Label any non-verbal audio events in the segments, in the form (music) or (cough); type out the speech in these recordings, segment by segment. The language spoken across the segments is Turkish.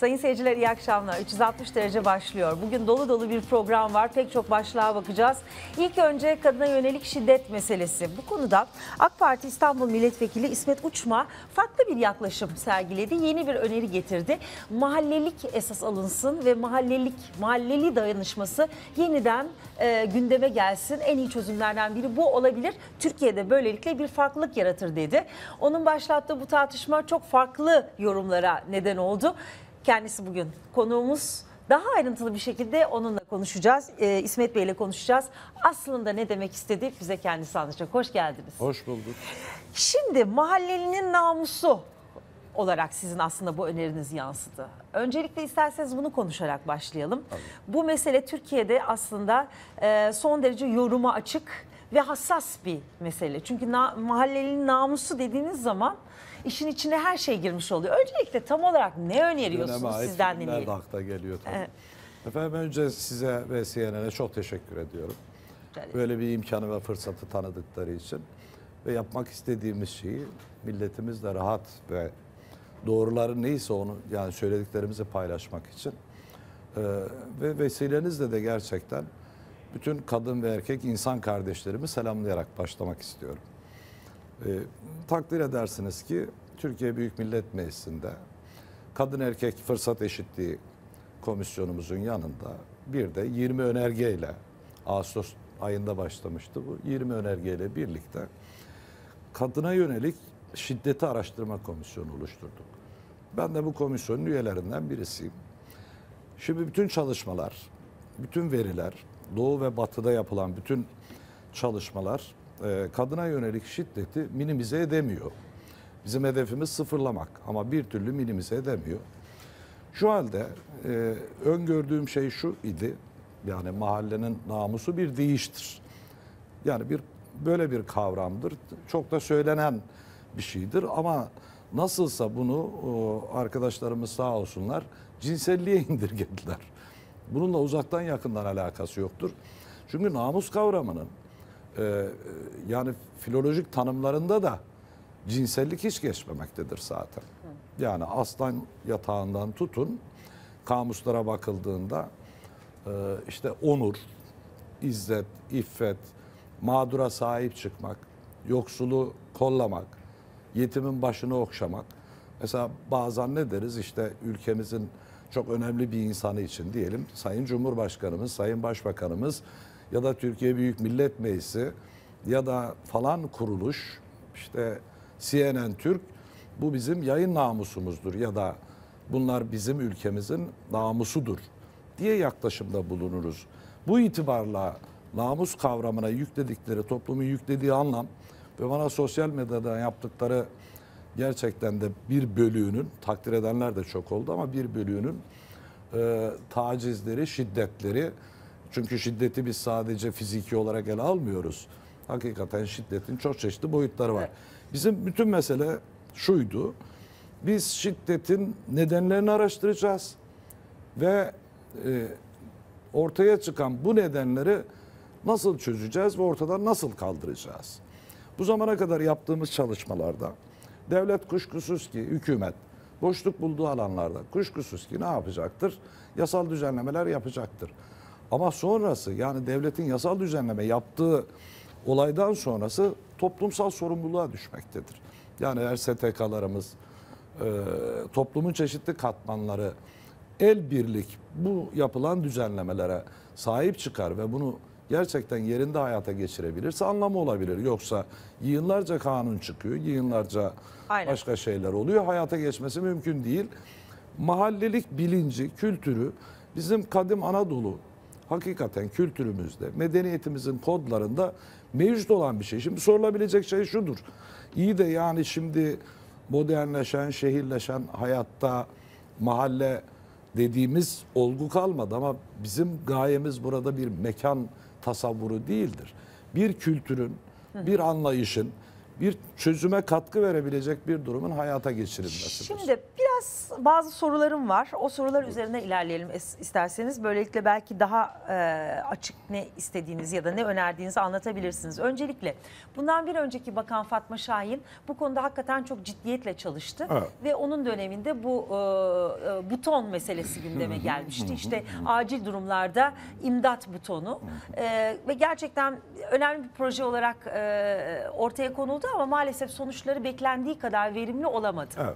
Sayın seyirciler iyi akşamlar. 360 derece başlıyor. Bugün dolu dolu bir program var. Pek çok başlığa bakacağız. İlk önce kadına yönelik şiddet meselesi. Bu konuda AK Parti İstanbul Milletvekili İsmet Uçma farklı bir yaklaşım sergiledi. Yeni bir öneri getirdi. Mahallelik esas alınsın ve mahallelik mahalleli dayanışması yeniden e, gündeme gelsin. En iyi çözümlerden biri bu olabilir. Türkiye'de böylelikle bir farklılık yaratır dedi. Onun başlattığı bu tartışma çok farklı yorumlara neden oldu. Kendisi bugün konuğumuz. Daha ayrıntılı bir şekilde onunla konuşacağız. Ee, İsmet Bey ile konuşacağız. Aslında ne demek istedi bize kendisi anlatacak. Hoş geldiniz. Hoş bulduk. Şimdi mahallelinin namusu olarak sizin aslında bu öneriniz yansıdı. Öncelikle isterseniz bunu konuşarak başlayalım. Bu mesele Türkiye'de aslında e, son derece yoruma açık ve hassas bir mesele. Çünkü na, mahallelinin namusu dediğiniz zaman işin içine her şey girmiş oluyor. Öncelikle tam olarak ne öneriyorsunuz Döneme sizden dinleyelim. akla geliyor tabii. Evet. Efendim önce size ve CNN'e çok teşekkür ediyorum. Ederim. Böyle bir imkanı ve fırsatı tanıdıkları için ve yapmak istediğimiz şeyi milletimizle rahat ve doğruları neyse onu yani söylediklerimizi paylaşmak için Ee, ve vesilenizle de gerçekten bütün kadın ve erkek insan kardeşlerimi selamlayarak başlamak istiyorum. Ee, takdir edersiniz ki Türkiye Büyük Millet Meclisi'nde kadın erkek fırsat eşitliği komisyonumuzun yanında bir de 20 önergeyle Ağustos ayında başlamıştı bu 20 önergeyle birlikte kadına yönelik şiddeti araştırma komisyonu oluşturduk. Ben de bu komisyonun üyelerinden birisiyim. Şimdi bütün çalışmalar, bütün veriler, Doğu ve Batı'da yapılan bütün çalışmalar e, kadına yönelik şiddeti minimize edemiyor. Bizim hedefimiz sıfırlamak ama bir türlü minimize edemiyor. Şu halde e, öngördüğüm şey şu idi. Yani mahallenin namusu bir değiştir. Yani bir böyle bir kavramdır. Çok da söylenen bir şeydir ama nasılsa bunu o, arkadaşlarımız sağ olsunlar cinselliğe (laughs) indirgediler. Bununla uzaktan yakından alakası yoktur. Çünkü namus kavramının e, yani filolojik tanımlarında da cinsellik hiç geçmemektedir zaten. Yani aslan yatağından tutun kamuslara bakıldığında e, işte onur, izzet, iffet, mağdura sahip çıkmak, yoksulu kollamak, yetimin başını okşamak. Mesela bazen ne deriz işte ülkemizin çok önemli bir insanı için diyelim Sayın Cumhurbaşkanımız, Sayın Başbakanımız ya da Türkiye Büyük Millet Meclisi ya da falan kuruluş işte CNN Türk bu bizim yayın namusumuzdur ya da bunlar bizim ülkemizin namusudur diye yaklaşımda bulunuruz. Bu itibarla namus kavramına yükledikleri, toplumun yüklediği anlam ve bana sosyal medyadan yaptıkları gerçekten de bir bölüğünün, takdir edenler de çok oldu ama bir bölüğünün e, tacizleri, şiddetleri, çünkü şiddeti biz sadece fiziki olarak ele almıyoruz. Hakikaten şiddetin çok çeşitli boyutları var. Evet. Bizim bütün mesele şuydu. Biz şiddetin nedenlerini araştıracağız ve e, ortaya çıkan bu nedenleri nasıl çözeceğiz ve ortadan nasıl kaldıracağız? Bu zamana kadar yaptığımız çalışmalarda devlet kuşkusuz ki hükümet boşluk bulduğu alanlarda kuşkusuz ki ne yapacaktır? Yasal düzenlemeler yapacaktır. Ama sonrası yani devletin yasal düzenleme yaptığı olaydan sonrası toplumsal sorumluluğa düşmektedir. Yani eğer STK'larımız, e, toplumun çeşitli katmanları el birlik bu yapılan düzenlemelere sahip çıkar ve bunu gerçekten yerinde hayata geçirebilirse anlamı olabilir. Yoksa yığınlarca kanun çıkıyor, yığınlarca Aynen. başka şeyler oluyor. Hayata geçmesi mümkün değil. Mahallelik bilinci, kültürü bizim kadim Anadolu hakikaten kültürümüzde, medeniyetimizin kodlarında mevcut olan bir şey. Şimdi sorulabilecek şey şudur. İyi de yani şimdi modernleşen, şehirleşen hayatta mahalle dediğimiz olgu kalmadı ama bizim gayemiz burada bir mekan tasavvuru değildir. Bir kültürün, bir anlayışın, bir çözüme katkı verebilecek bir durumun hayata geçirilmesidir. Şimdi Biraz bazı sorularım var. O sorular üzerine ilerleyelim isterseniz. Böylelikle belki daha e, açık ne istediğinizi ya da ne önerdiğinizi anlatabilirsiniz. Öncelikle bundan bir önceki Bakan Fatma Şahin bu konuda hakikaten çok ciddiyetle çalıştı. Evet. Ve onun döneminde bu e, e, buton meselesi gündeme gelmişti. İşte acil durumlarda imdat butonu E, ve gerçekten önemli bir proje olarak e, ortaya konuldu ama maalesef sonuçları beklendiği kadar verimli olamadı. Evet.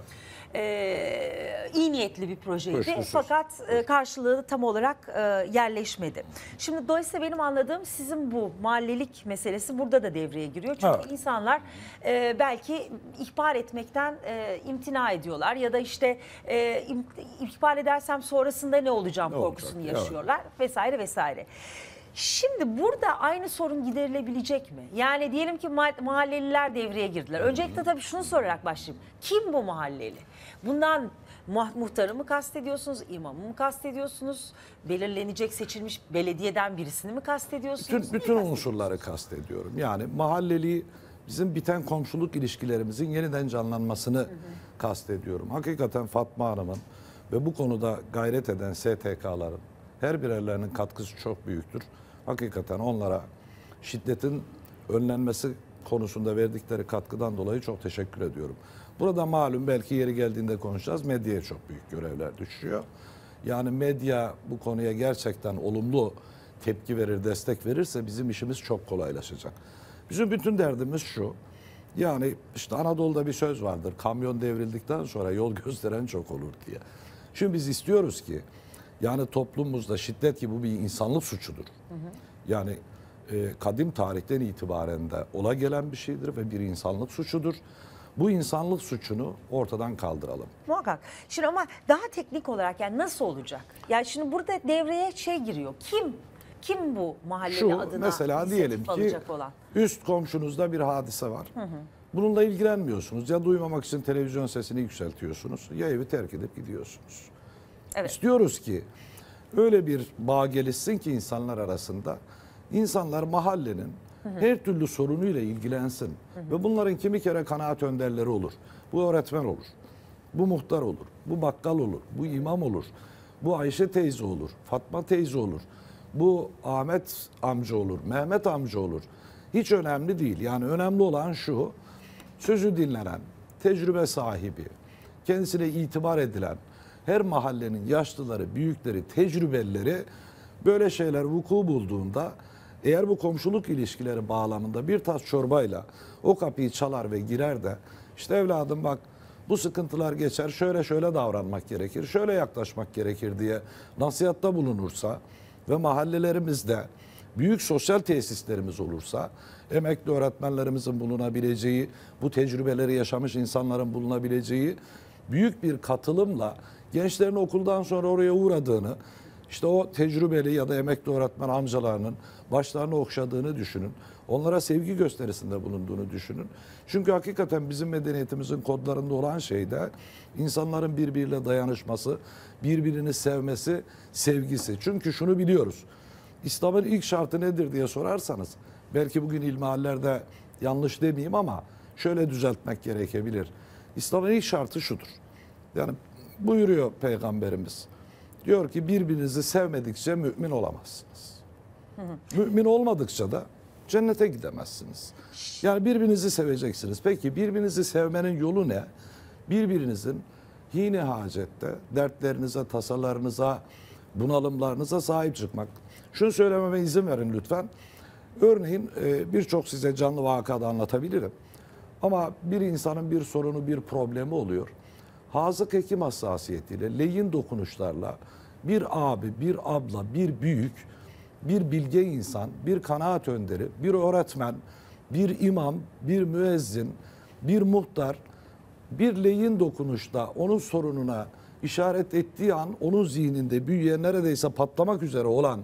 E, iyi niyetli bir projeydi Kuşkusuz. fakat e, karşılığı tam olarak e, yerleşmedi. Şimdi dolayısıyla benim anladığım sizin bu mahallelik meselesi burada da devreye giriyor. Çünkü Evet. insanlar e, belki ihbar etmekten e, imtina ediyorlar ya da işte e, ihbar edersem sonrasında ne olacağım Ne korkusunu olacak? yaşıyorlar vesaire vesaire. Şimdi burada aynı sorun giderilebilecek mi? Yani diyelim ki ma- mahalleliler devreye girdiler. Öncelikle tabii şunu sorarak başlayayım. Kim bu mahalleli? Bundan muh- muhtarı mı kastediyorsunuz, imamı mı kastediyorsunuz, belirlenecek seçilmiş belediyeden birisini mi kastediyorsunuz? Bütün, bütün unsurları kastediyorum. Yani mahalleliği bizim biten komşuluk ilişkilerimizin yeniden canlanmasını kastediyorum. Hakikaten Fatma Hanım'ın ve bu konuda gayret eden STK'ların her birerlerinin katkısı çok büyüktür. Hakikaten onlara şiddetin önlenmesi konusunda verdikleri katkıdan dolayı çok teşekkür ediyorum. Burada malum belki yeri geldiğinde konuşacağız. Medyaya çok büyük görevler düşüyor. Yani medya bu konuya gerçekten olumlu tepki verir, destek verirse bizim işimiz çok kolaylaşacak. Bizim bütün derdimiz şu. Yani işte Anadolu'da bir söz vardır. Kamyon devrildikten sonra yol (laughs) gösteren çok olur diye. Şimdi biz istiyoruz ki yani toplumumuzda şiddet gibi bu bir insanlık suçudur. Yani e, kadim tarihten itibaren de ola gelen bir şeydir ve bir insanlık suçudur. Bu insanlık suçunu ortadan kaldıralım. Muhakkak. Şimdi ama daha teknik olarak yani nasıl olacak? Yani şimdi burada devreye şey giriyor. Kim? Kim bu mahalleli Şu adına mesela diyelim ki olan? üst komşunuzda bir hadise var. Bununla ilgilenmiyorsunuz. Ya duymamak için televizyon sesini yükseltiyorsunuz ya evi terk edip gidiyorsunuz. Evet. İstiyoruz ki öyle bir bağ gelişsin ki insanlar arasında insanlar mahallenin her türlü sorunuyla ilgilensin. Ve bunların kimi kere kanaat önderleri olur. Bu öğretmen olur. Bu muhtar olur. Bu bakkal olur. Bu imam olur. Bu Ayşe teyze olur. Fatma teyze olur. Bu Ahmet amca olur. Mehmet amca olur. Hiç önemli değil. Yani önemli olan şu. Sözü dinlenen, tecrübe sahibi, kendisine itibar edilen her mahallenin yaşlıları, büyükleri, tecrübelileri böyle şeyler vuku bulduğunda eğer bu komşuluk ilişkileri bağlamında bir tas çorbayla o kapıyı çalar ve girer de işte evladım bak bu sıkıntılar geçer şöyle şöyle davranmak gerekir, şöyle yaklaşmak gerekir diye nasihatta bulunursa ve mahallelerimizde büyük sosyal tesislerimiz olursa emekli öğretmenlerimizin bulunabileceği, bu tecrübeleri yaşamış insanların bulunabileceği büyük bir katılımla gençlerin okuldan sonra oraya uğradığını, işte o tecrübeli ya da emekli öğretmen amcalarının başlarını okşadığını düşünün. Onlara sevgi gösterisinde bulunduğunu düşünün. Çünkü hakikaten bizim medeniyetimizin kodlarında olan şey de insanların birbiriyle dayanışması, birbirini sevmesi, sevgisi. Çünkü şunu biliyoruz. İslam'ın ilk şartı nedir diye sorarsanız belki bugün ilmihallerde yanlış demeyeyim ama şöyle düzeltmek gerekebilir. İslam'ın ilk şartı şudur. Yani buyuruyor peygamberimiz. Diyor ki birbirinizi sevmedikçe mümin olamazsınız. Mümin olmadıkça da cennete gidemezsiniz. Yani birbirinizi seveceksiniz. Peki birbirinizi sevmenin yolu ne? Birbirinizin hine hacette dertlerinize, tasalarınıza, bunalımlarınıza sahip çıkmak. Şunu söylememe izin verin lütfen. Örneğin e, birçok size canlı vakada anlatabilirim. Ama bir insanın bir sorunu, bir problemi oluyor. Hazık hekim hassasiyetiyle, leyin dokunuşlarla bir abi, bir abla, bir büyük, bir bilge insan, bir kanaat önderi, bir öğretmen, bir imam, bir müezzin, bir muhtar bir leyin dokunuşta onun sorununa işaret ettiği an onun zihninde büyüyen neredeyse patlamak üzere olan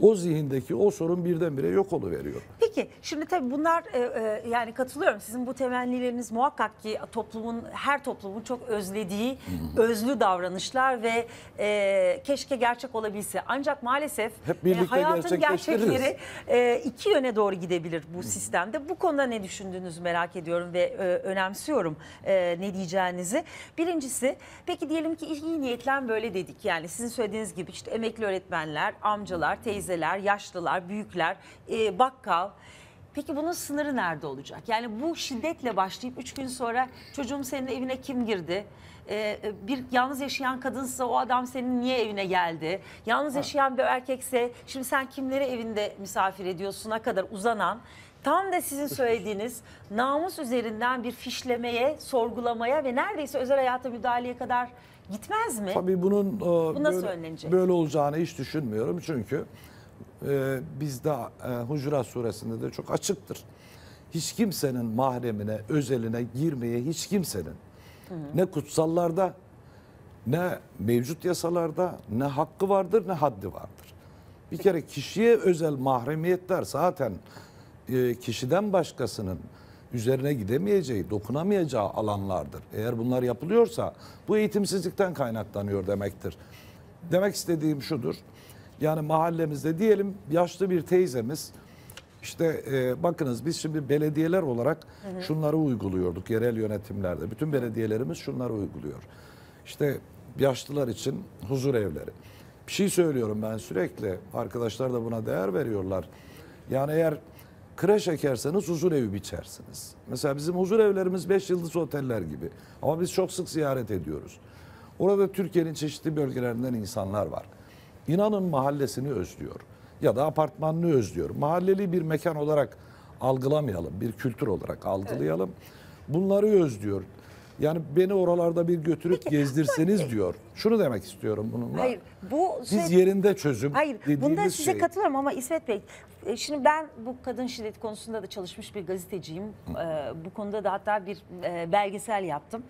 o zihindeki o sorun birdenbire yok oluveriyor. Peki şimdi tabii bunlar e, e, yani katılıyorum. Sizin bu temennileriniz muhakkak ki toplumun her toplumun çok özlediği özlü davranışlar ve e, keşke gerçek olabilse. Ancak maalesef Hep birlikte hayatın gerçekleştiririz. gerçekleri e, iki yöne doğru gidebilir bu sistemde. Bu konuda ne düşündüğünüzü merak ediyorum ve e, önemsiyorum e, ne diyeceğinizi. Birincisi peki diyelim ki iyi niyetle böyle dedik. Yani sizin söylediğiniz gibi işte emekli öğretmenler, amcalar, teyzeler, yaşlılar, büyükler, e, bakkal. Peki bunun sınırı nerede olacak? Yani bu şiddetle başlayıp üç gün sonra çocuğum senin evine kim girdi? Ee, bir yalnız yaşayan kadınsa o adam senin niye evine geldi? Yalnız yaşayan bir erkekse şimdi sen kimleri evinde misafir ediyorsun'a kadar uzanan tam da sizin söylediğiniz namus üzerinden bir fişlemeye, sorgulamaya ve neredeyse özel hayata müdahaleye kadar gitmez mi? Tabii bunun e, nasıl böyle, önlenecek? böyle olacağını hiç düşünmüyorum. Çünkü e, bizde e, Hucurat suresinde de çok açıktır. Hiç kimsenin mahremine, özeline girmeye hiç kimsenin ne kutsallarda ne mevcut yasalarda ne hakkı vardır ne haddi vardır. Bir kere kişiye özel mahremiyetler zaten e, kişiden başkasının üzerine gidemeyeceği, dokunamayacağı alanlardır. Eğer bunlar yapılıyorsa bu eğitimsizlikten kaynaklanıyor demektir. Demek istediğim şudur. Yani mahallemizde diyelim yaşlı bir teyzemiz işte e, bakınız biz şimdi belediyeler olarak şunları uyguluyorduk yerel yönetimlerde. Bütün belediyelerimiz şunları uyguluyor. İşte yaşlılar için huzur evleri. Bir şey söylüyorum ben sürekli. Arkadaşlar da buna değer veriyorlar. Yani eğer kreş ekerseniz huzur evi biçersiniz. Mesela bizim huzur evlerimiz 5 yıldız oteller gibi. Ama biz çok sık ziyaret ediyoruz. Orada Türkiye'nin çeşitli bölgelerinden insanlar var. İnanın mahallesini özlüyor ya da apartmanını özlüyor. Mahalleli bir mekan olarak algılamayalım, bir kültür olarak algılayalım. Bunları özlüyor. Yani beni oralarda bir götürüp (laughs) gezdirseniz diyor. Şunu demek istiyorum bununla. Hayır bu Biz şey- yerinde çözüm Hayır, bunda size şey. katılıyorum ama İsmet Bey, e, şimdi ben bu kadın şiddeti konusunda da çalışmış bir gazeteciyim. E, Bu konuda da hatta bir e, belgesel yaptım.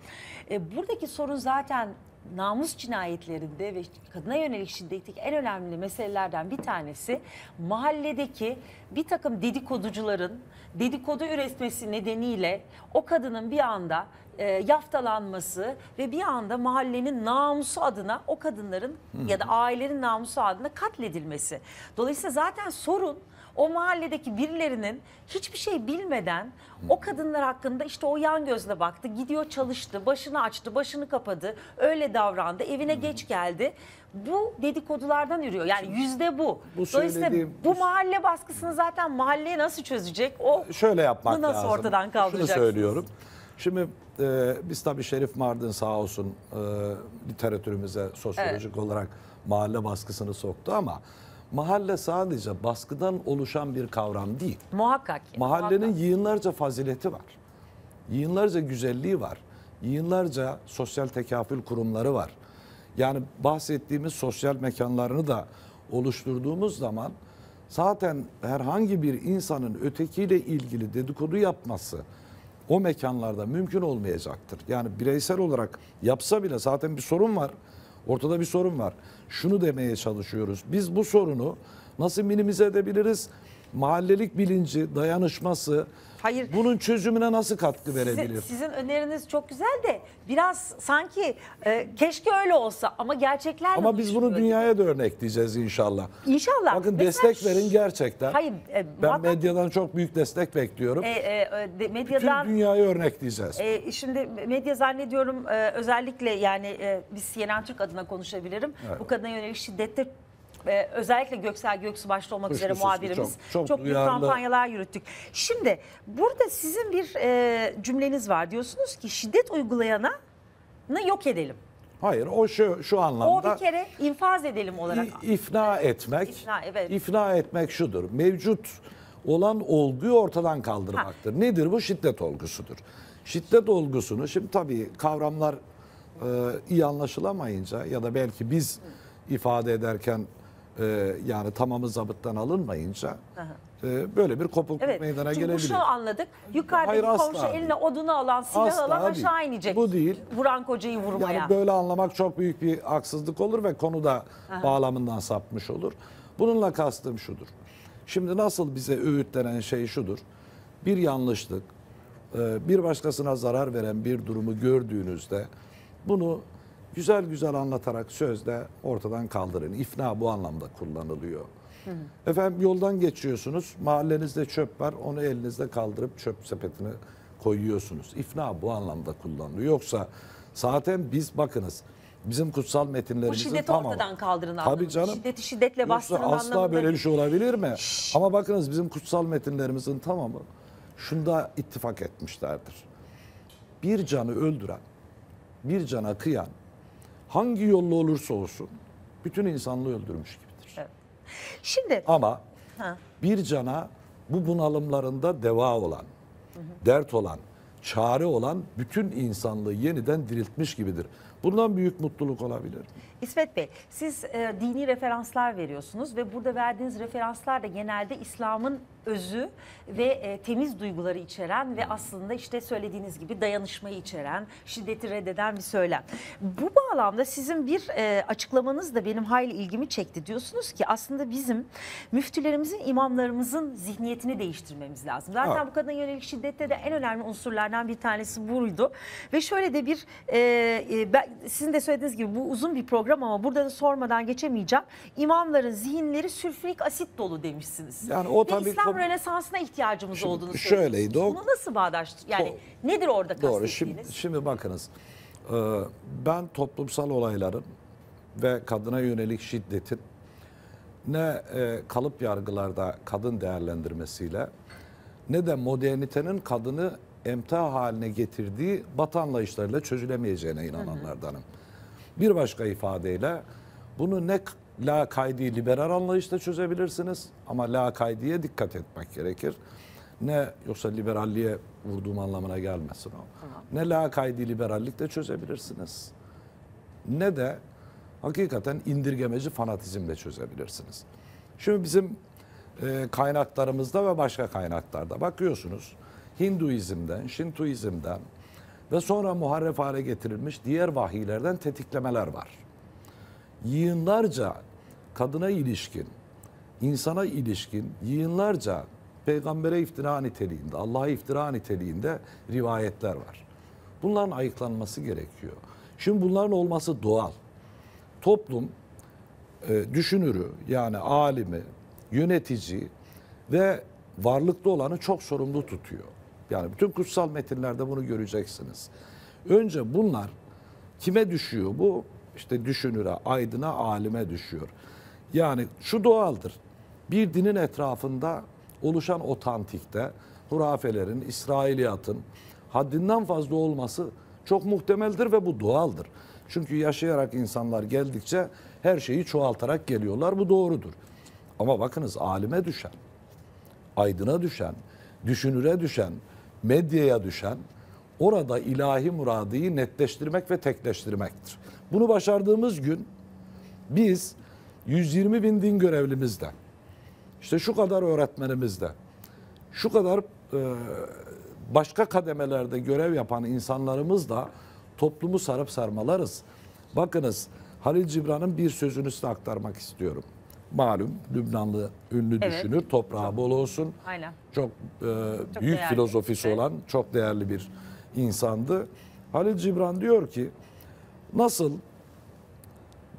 Buradaki sorun zaten namus cinayetlerinde ve kadına yönelik şiddetteki en önemli meselelerden bir tanesi mahalledeki bir takım dedikoducuların dedikodu üretmesi nedeniyle o kadının bir anda e, yaftalanması ve bir anda mahallenin namusu adına o kadınların ya da ailenin namusu adına katledilmesi. Dolayısıyla zaten sorun o mahalledeki birilerinin hiçbir şey bilmeden o kadınlar hakkında işte o yan gözle baktı, gidiyor çalıştı, başını açtı, başını kapadı, öyle davrandı, evine geç geldi. Bu dedikodulardan yürüyor. Yani yüzde bu. Bu Dolayısıyla söylediğim- bu mahalle baskısını zaten mahalleye nasıl çözecek? O şöyle yapmak Bunu nasıl lazım. ortadan Şunu kaldıracaksınız? söylüyorum. Şimdi e, biz tabii Şerif Mardin sağ olsun e, literatürümüze sosyolojik olarak mahalle baskısını soktu ama mahalle sadece baskıdan oluşan bir kavram değil. muhakkak ki. Mahallenin muhakkak. yığınlarca fazileti var. Yığınlarca güzelliği var. Yığınlarca sosyal tekafül kurumları var. Yani bahsettiğimiz sosyal mekanlarını da oluşturduğumuz zaman zaten herhangi bir insanın ötekiyle ilgili dedikodu yapması o mekanlarda mümkün olmayacaktır. Yani bireysel olarak yapsa bile zaten bir sorun var. Ortada bir sorun var. Şunu demeye çalışıyoruz. Biz bu sorunu nasıl minimize edebiliriz? Mahallelik bilinci, dayanışması, Hayır. bunun çözümüne nasıl katkı verebilir? Sizin, sizin öneriniz çok güzel de biraz sanki e, keşke öyle olsa ama gerçekler Ama biz bunu dünyaya da örnekleyeceğiz inşallah. İnşallah. Bakın Mesela destek verin gerçekten. Hayır, e, ben muhakkak- medyadan çok büyük destek bekliyorum. E, e, e, de- Bütün medyadan dünyayı örnekleyeceğiz. E, şimdi medya zannediyorum e, özellikle yani e, biz CNN Türk adına konuşabilirim. Evet. Bu kadına yönelik şiddette e, özellikle Göksel Göksu başta olmak üzere muhabirimiz çok- çok büyük duyarlı. kampanyalar yürüttük. Şimdi burada sizin bir e, cümleniz var. Diyorsunuz ki şiddet uygulayana yok edelim. Hayır o şu şu O anlamda bir kere infaz edelim olarak. ifna etmek. İfna, evet. ifna etmek şudur. Mevcut olan olguyu ortadan kaldırmaktır. Nedir bu? Şiddet olgusudur. Şiddet olgusunu şimdi tabii kavramlar e, iyi anlaşılamayınca ya da belki biz ifade ederken e, yani tamamı zabıttan alınmayınca e, böyle bir kopukluk Evet. meydana Çünkü bu gelebilir. şunu anladık. Yukarıdaki asla komşu değil. eline odunu alan, silah Asla alan değil. aşağı inecek. Bu değil. Vuran kocayı vurmaya. Yani böyle anlamak çok büyük bir haksızlık olur ve konu da bağlamından sapmış olur. Bununla kastım şudur. Şimdi nasıl bize öğütlenen şey şudur. Bir yanlışlık, e, bir başkasına zarar veren bir durumu gördüğünüzde bunu güzel güzel anlatarak sözle ortadan kaldırın. İfna bu anlamda kullanılıyor. Efendim yoldan geçiyorsunuz, mahallenizde çöp var, onu elinizde kaldırıp çöp sepetine koyuyorsunuz. İfna bu anlamda kullanılıyor. Yoksa zaten biz bakınız bizim kutsal Bu metinlerimizin şiddeti tamamı. ortadan kaldırın Tabii canım. Şiddeti şiddetle bastırın asla anlamında. böyle bir şey olabilir mi? Ama bakınız bizim kutsal metinlerimizin tamamı şunda ittifak etmişlerdir. Bir canı öldüren, bir cana kıyan hangi yolla olursa olsun bütün insanlığı öldürmüş gibidir. Şimdi Ama Ha. bir cana bu bunalımlarında deva olan, dert olan, çare olan bütün insanlığı yeniden diriltmiş gibidir. Bundan büyük mutluluk olabilir. İsmet Bey, siz e, dini referanslar veriyorsunuz ve burada verdiğiniz referanslar da genelde İslam'ın özü ve e, temiz duyguları içeren ve aslında işte söylediğiniz gibi dayanışmayı içeren, şiddeti reddeden bir söylem. Bu bağlamda sizin bir e, açıklamanız da benim hayli ilgimi çekti. Diyorsunuz ki aslında bizim müftülerimizin, imamlarımızın zihniyetini değiştirmemiz lazım. Zaten Evet. bu kadına yönelik şiddette de en önemli unsurlardan bir tanesi buydu. Ve şöyle de bir, e, e, ben, sizin de söylediğiniz gibi bu uzun bir program ama burada da sormadan geçemeyeceğim. İmamların zihinleri sülfürik asit dolu demişsiniz. Yani o Ve tabii İslam kom- Rönesansı'na ihtiyacımız Şimdi olduğunu şöyleydi söylüyorsunuz. o- Bunu nasıl bağdaştır? Yani Do- nedir orada Doğru. Şimdi, şimdi bakınız. e, Ben toplumsal olayların ve kadına yönelik şiddetin ne e, kalıp yargılarda kadın değerlendirmesiyle ne de modernitenin kadını emtia haline getirdiği batı anlayışlarıyla çözülemeyeceğine inananlardanım. Bir başka ifadeyle bunu ne la kaydi liberal anlayışla çözebilirsiniz ama la kaydiye dikkat etmek gerekir. Ne yoksa liberalliğe vurduğum anlamına gelmesin o. Ne la kaydi liberallikle çözebilirsiniz. Ne de hakikaten indirgemeci fanatizmle çözebilirsiniz. Şimdi bizim e, kaynaklarımızda ve başka kaynaklarda bakıyorsunuz. Hinduizm'den, Şintuizm'den ve sonra muharref hale getirilmiş diğer vahiylerden tetiklemeler var. Yığınlarca kadına ilişkin, insana ilişkin yığınlarca peygambere iftira niteliğinde, Allah'a iftira niteliğinde rivayetler var. Bunların ayıklanması gerekiyor. Şimdi bunların olması doğal. Toplum e, düşünürü yani alimi, yönetici ve varlıklı olanı çok sorumlu tutuyor. Yani bütün kutsal metinlerde bunu göreceksiniz. Önce bunlar kime düşüyor bu? İşte düşünüre, aydına, alime düşüyor. Yani şu doğaldır. Bir dinin etrafında oluşan otantikte hurafelerin, İsrailiyatın haddinden fazla olması çok muhtemeldir ve bu doğaldır. Çünkü yaşayarak insanlar geldikçe her şeyi çoğaltarak geliyorlar. Bu doğrudur. Ama bakınız alime düşen, aydına düşen, düşünüre düşen, medyaya düşen orada ilahi muradıyı netleştirmek ve tekleştirmektir. Bunu başardığımız gün biz 120 bin din görevlimizde, işte şu kadar öğretmenimizde, şu kadar e, başka kademelerde görev yapan insanlarımız da toplumu sarıp sarmalarız. Bakınız Halil Cibran'ın bir sözünü size aktarmak istiyorum. Malum Lübnanlı ünlü Evet. düşünür, toprağı bol olsun. Aynen. Çok, e, büyük değerli. filozofisi Evet. olan çok değerli bir insandı. Halil Cibran diyor ki nasıl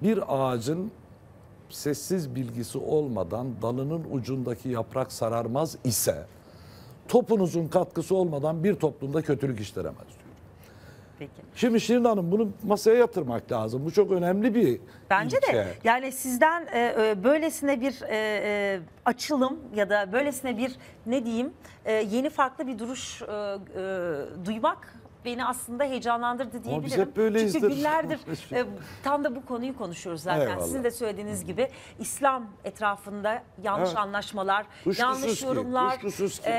bir ağacın sessiz bilgisi olmadan dalının ucundaki yaprak sararmaz ise topunuzun katkısı olmadan bir toplumda kötülük işleremez diyor. Peki. Şimdi Şirin Hanım bunu masaya yatırmak lazım. Bu çok önemli bir Bence ilke. de yani sizden e, e, böylesine bir e, e, açılım ya da böylesine bir ne diyeyim e, yeni farklı bir duruş e, e, duymak beni aslında heyecanlandırdı diyebilirim. biz hep böyleyizdir. Çünkü günlerdir (laughs) e, tam da bu konuyu konuşuyoruz zaten. Eyvallah. Sizin de söylediğiniz gibi İslam etrafında yanlış Evet. anlaşmalar, Kuşkusuz yanlış ki, yorumlar, ki. e,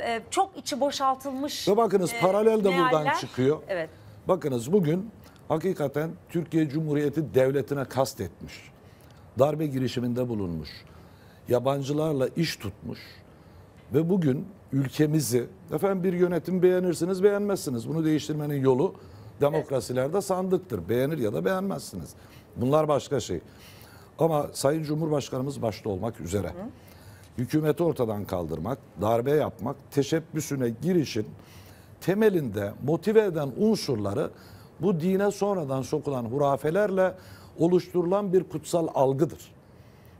e, çok içi boşaltılmış. Ve bakınız e, paralel de buradan çıkıyor. Evet. Bakınız bugün hakikaten Türkiye Cumhuriyeti devletine kastetmiş. Darbe girişiminde bulunmuş. Yabancılarla iş tutmuş. Ve bugün ülkemizi efendim bir yönetim beğenirsiniz beğenmezsiniz. Bunu değiştirmenin yolu demokrasilerde sandıktır. Beğenir ya da beğenmezsiniz. Bunlar başka şey. Ama Sayın Cumhurbaşkanımız başta olmak üzere hükümeti ortadan kaldırmak, darbe yapmak, teşebbüsüne girişin temelinde motive eden unsurları bu dine sonradan sokulan hurafelerle oluşturulan bir kutsal algıdır.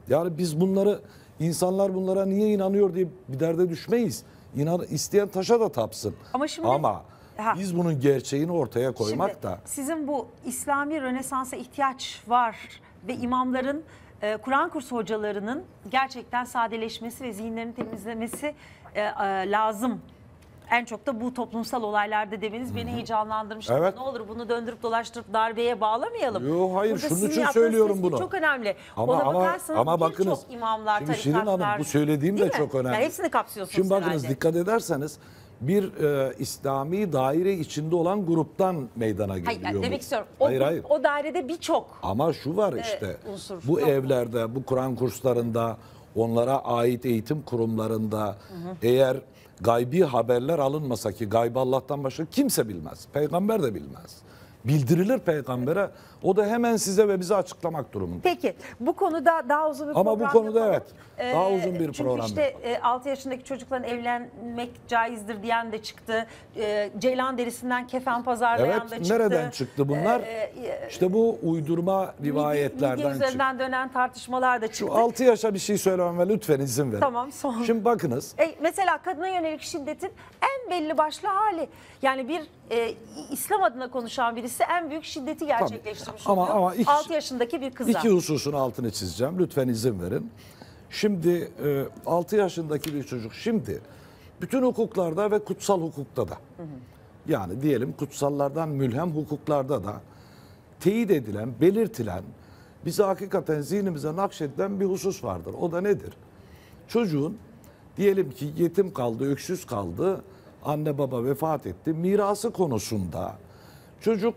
Yani biz bunları insanlar bunlara niye inanıyor diye bir derde düşmeyiz. İnan isteyen taşa da tapsın. Ama şimdi- Ama Ha. biz bunun gerçeğini ortaya koymak Şimdi da sizin bu İslami Rönesans'a ihtiyaç var ve imamların e, Kur'an kursu hocalarının gerçekten sadeleşmesi ve zihinlerini temizlemesi e, e, lazım. En çok da bu toplumsal olaylarda demeniz beni heyecanlandırmış. Evet. Ne olur bunu döndürüp dolaştırıp darbeye bağlamayalım. Yo, hayır, Burada şunun için söylüyorum bunu. Çok önemli. Ama Ona ama ama bakınız. imamlar, Şimdi Şirin Hanım bu söylediğim de mi? çok önemli. Yani hepsini kapsıyorsunuz Şimdi bakınız herhalde. dikkat ederseniz bir e, İslami daire içinde olan gruptan meydana geliyor. Hayır, yani demek istiyorum. O, hayır hayır. o dairede birçok Ama şu var işte unsur bu yok evlerde, bu Kur'an kurslarında, onlara ait eğitim kurumlarında eğer gaybi haberler alınmasa ki gaybı Allah'tan başka kimse bilmez. Peygamber de bilmez. Bildirilir peygambere. O da hemen size ve bize açıklamak durumunda. Peki bu konuda daha uzun bir Ama bu program konuda yapalım. evet, daha uzun bir çünkü program işte e, 6 yaşındaki çocukların evlenmek caizdir diyen de çıktı. E, Ceylan derisinden kefen pazarlayan Evet, da çıktı. nereden çıktı bunlar? E, e, İşte bu uydurma rivayetlerden çıktı. üzerinden dönen tartışmalar da çıktı. Şu 6 yaşa bir şey söylememe lütfen izin verin. Tamam, son. Şimdi bakınız. E, mesela kadına yönelik şiddetin en belli başlı hali. Yani bir e, İslam adına konuşan birisi en büyük şiddeti gerçekleştirmiş Ama- oluyor. ama iki- 6 yaşındaki bir kıza. İki hususun altını çizeceğim. Lütfen izin verin. Şimdi 6 yaşındaki bir çocuk şimdi bütün hukuklarda ve kutsal hukukta da yani diyelim kutsallardan mülhem hukuklarda da teyit edilen, belirtilen, bize hakikaten zihnimize nakşedilen bir husus vardır. O da nedir? Çocuğun diyelim ki yetim kaldı, öksüz kaldı, anne baba vefat etti. Mirası konusunda çocuk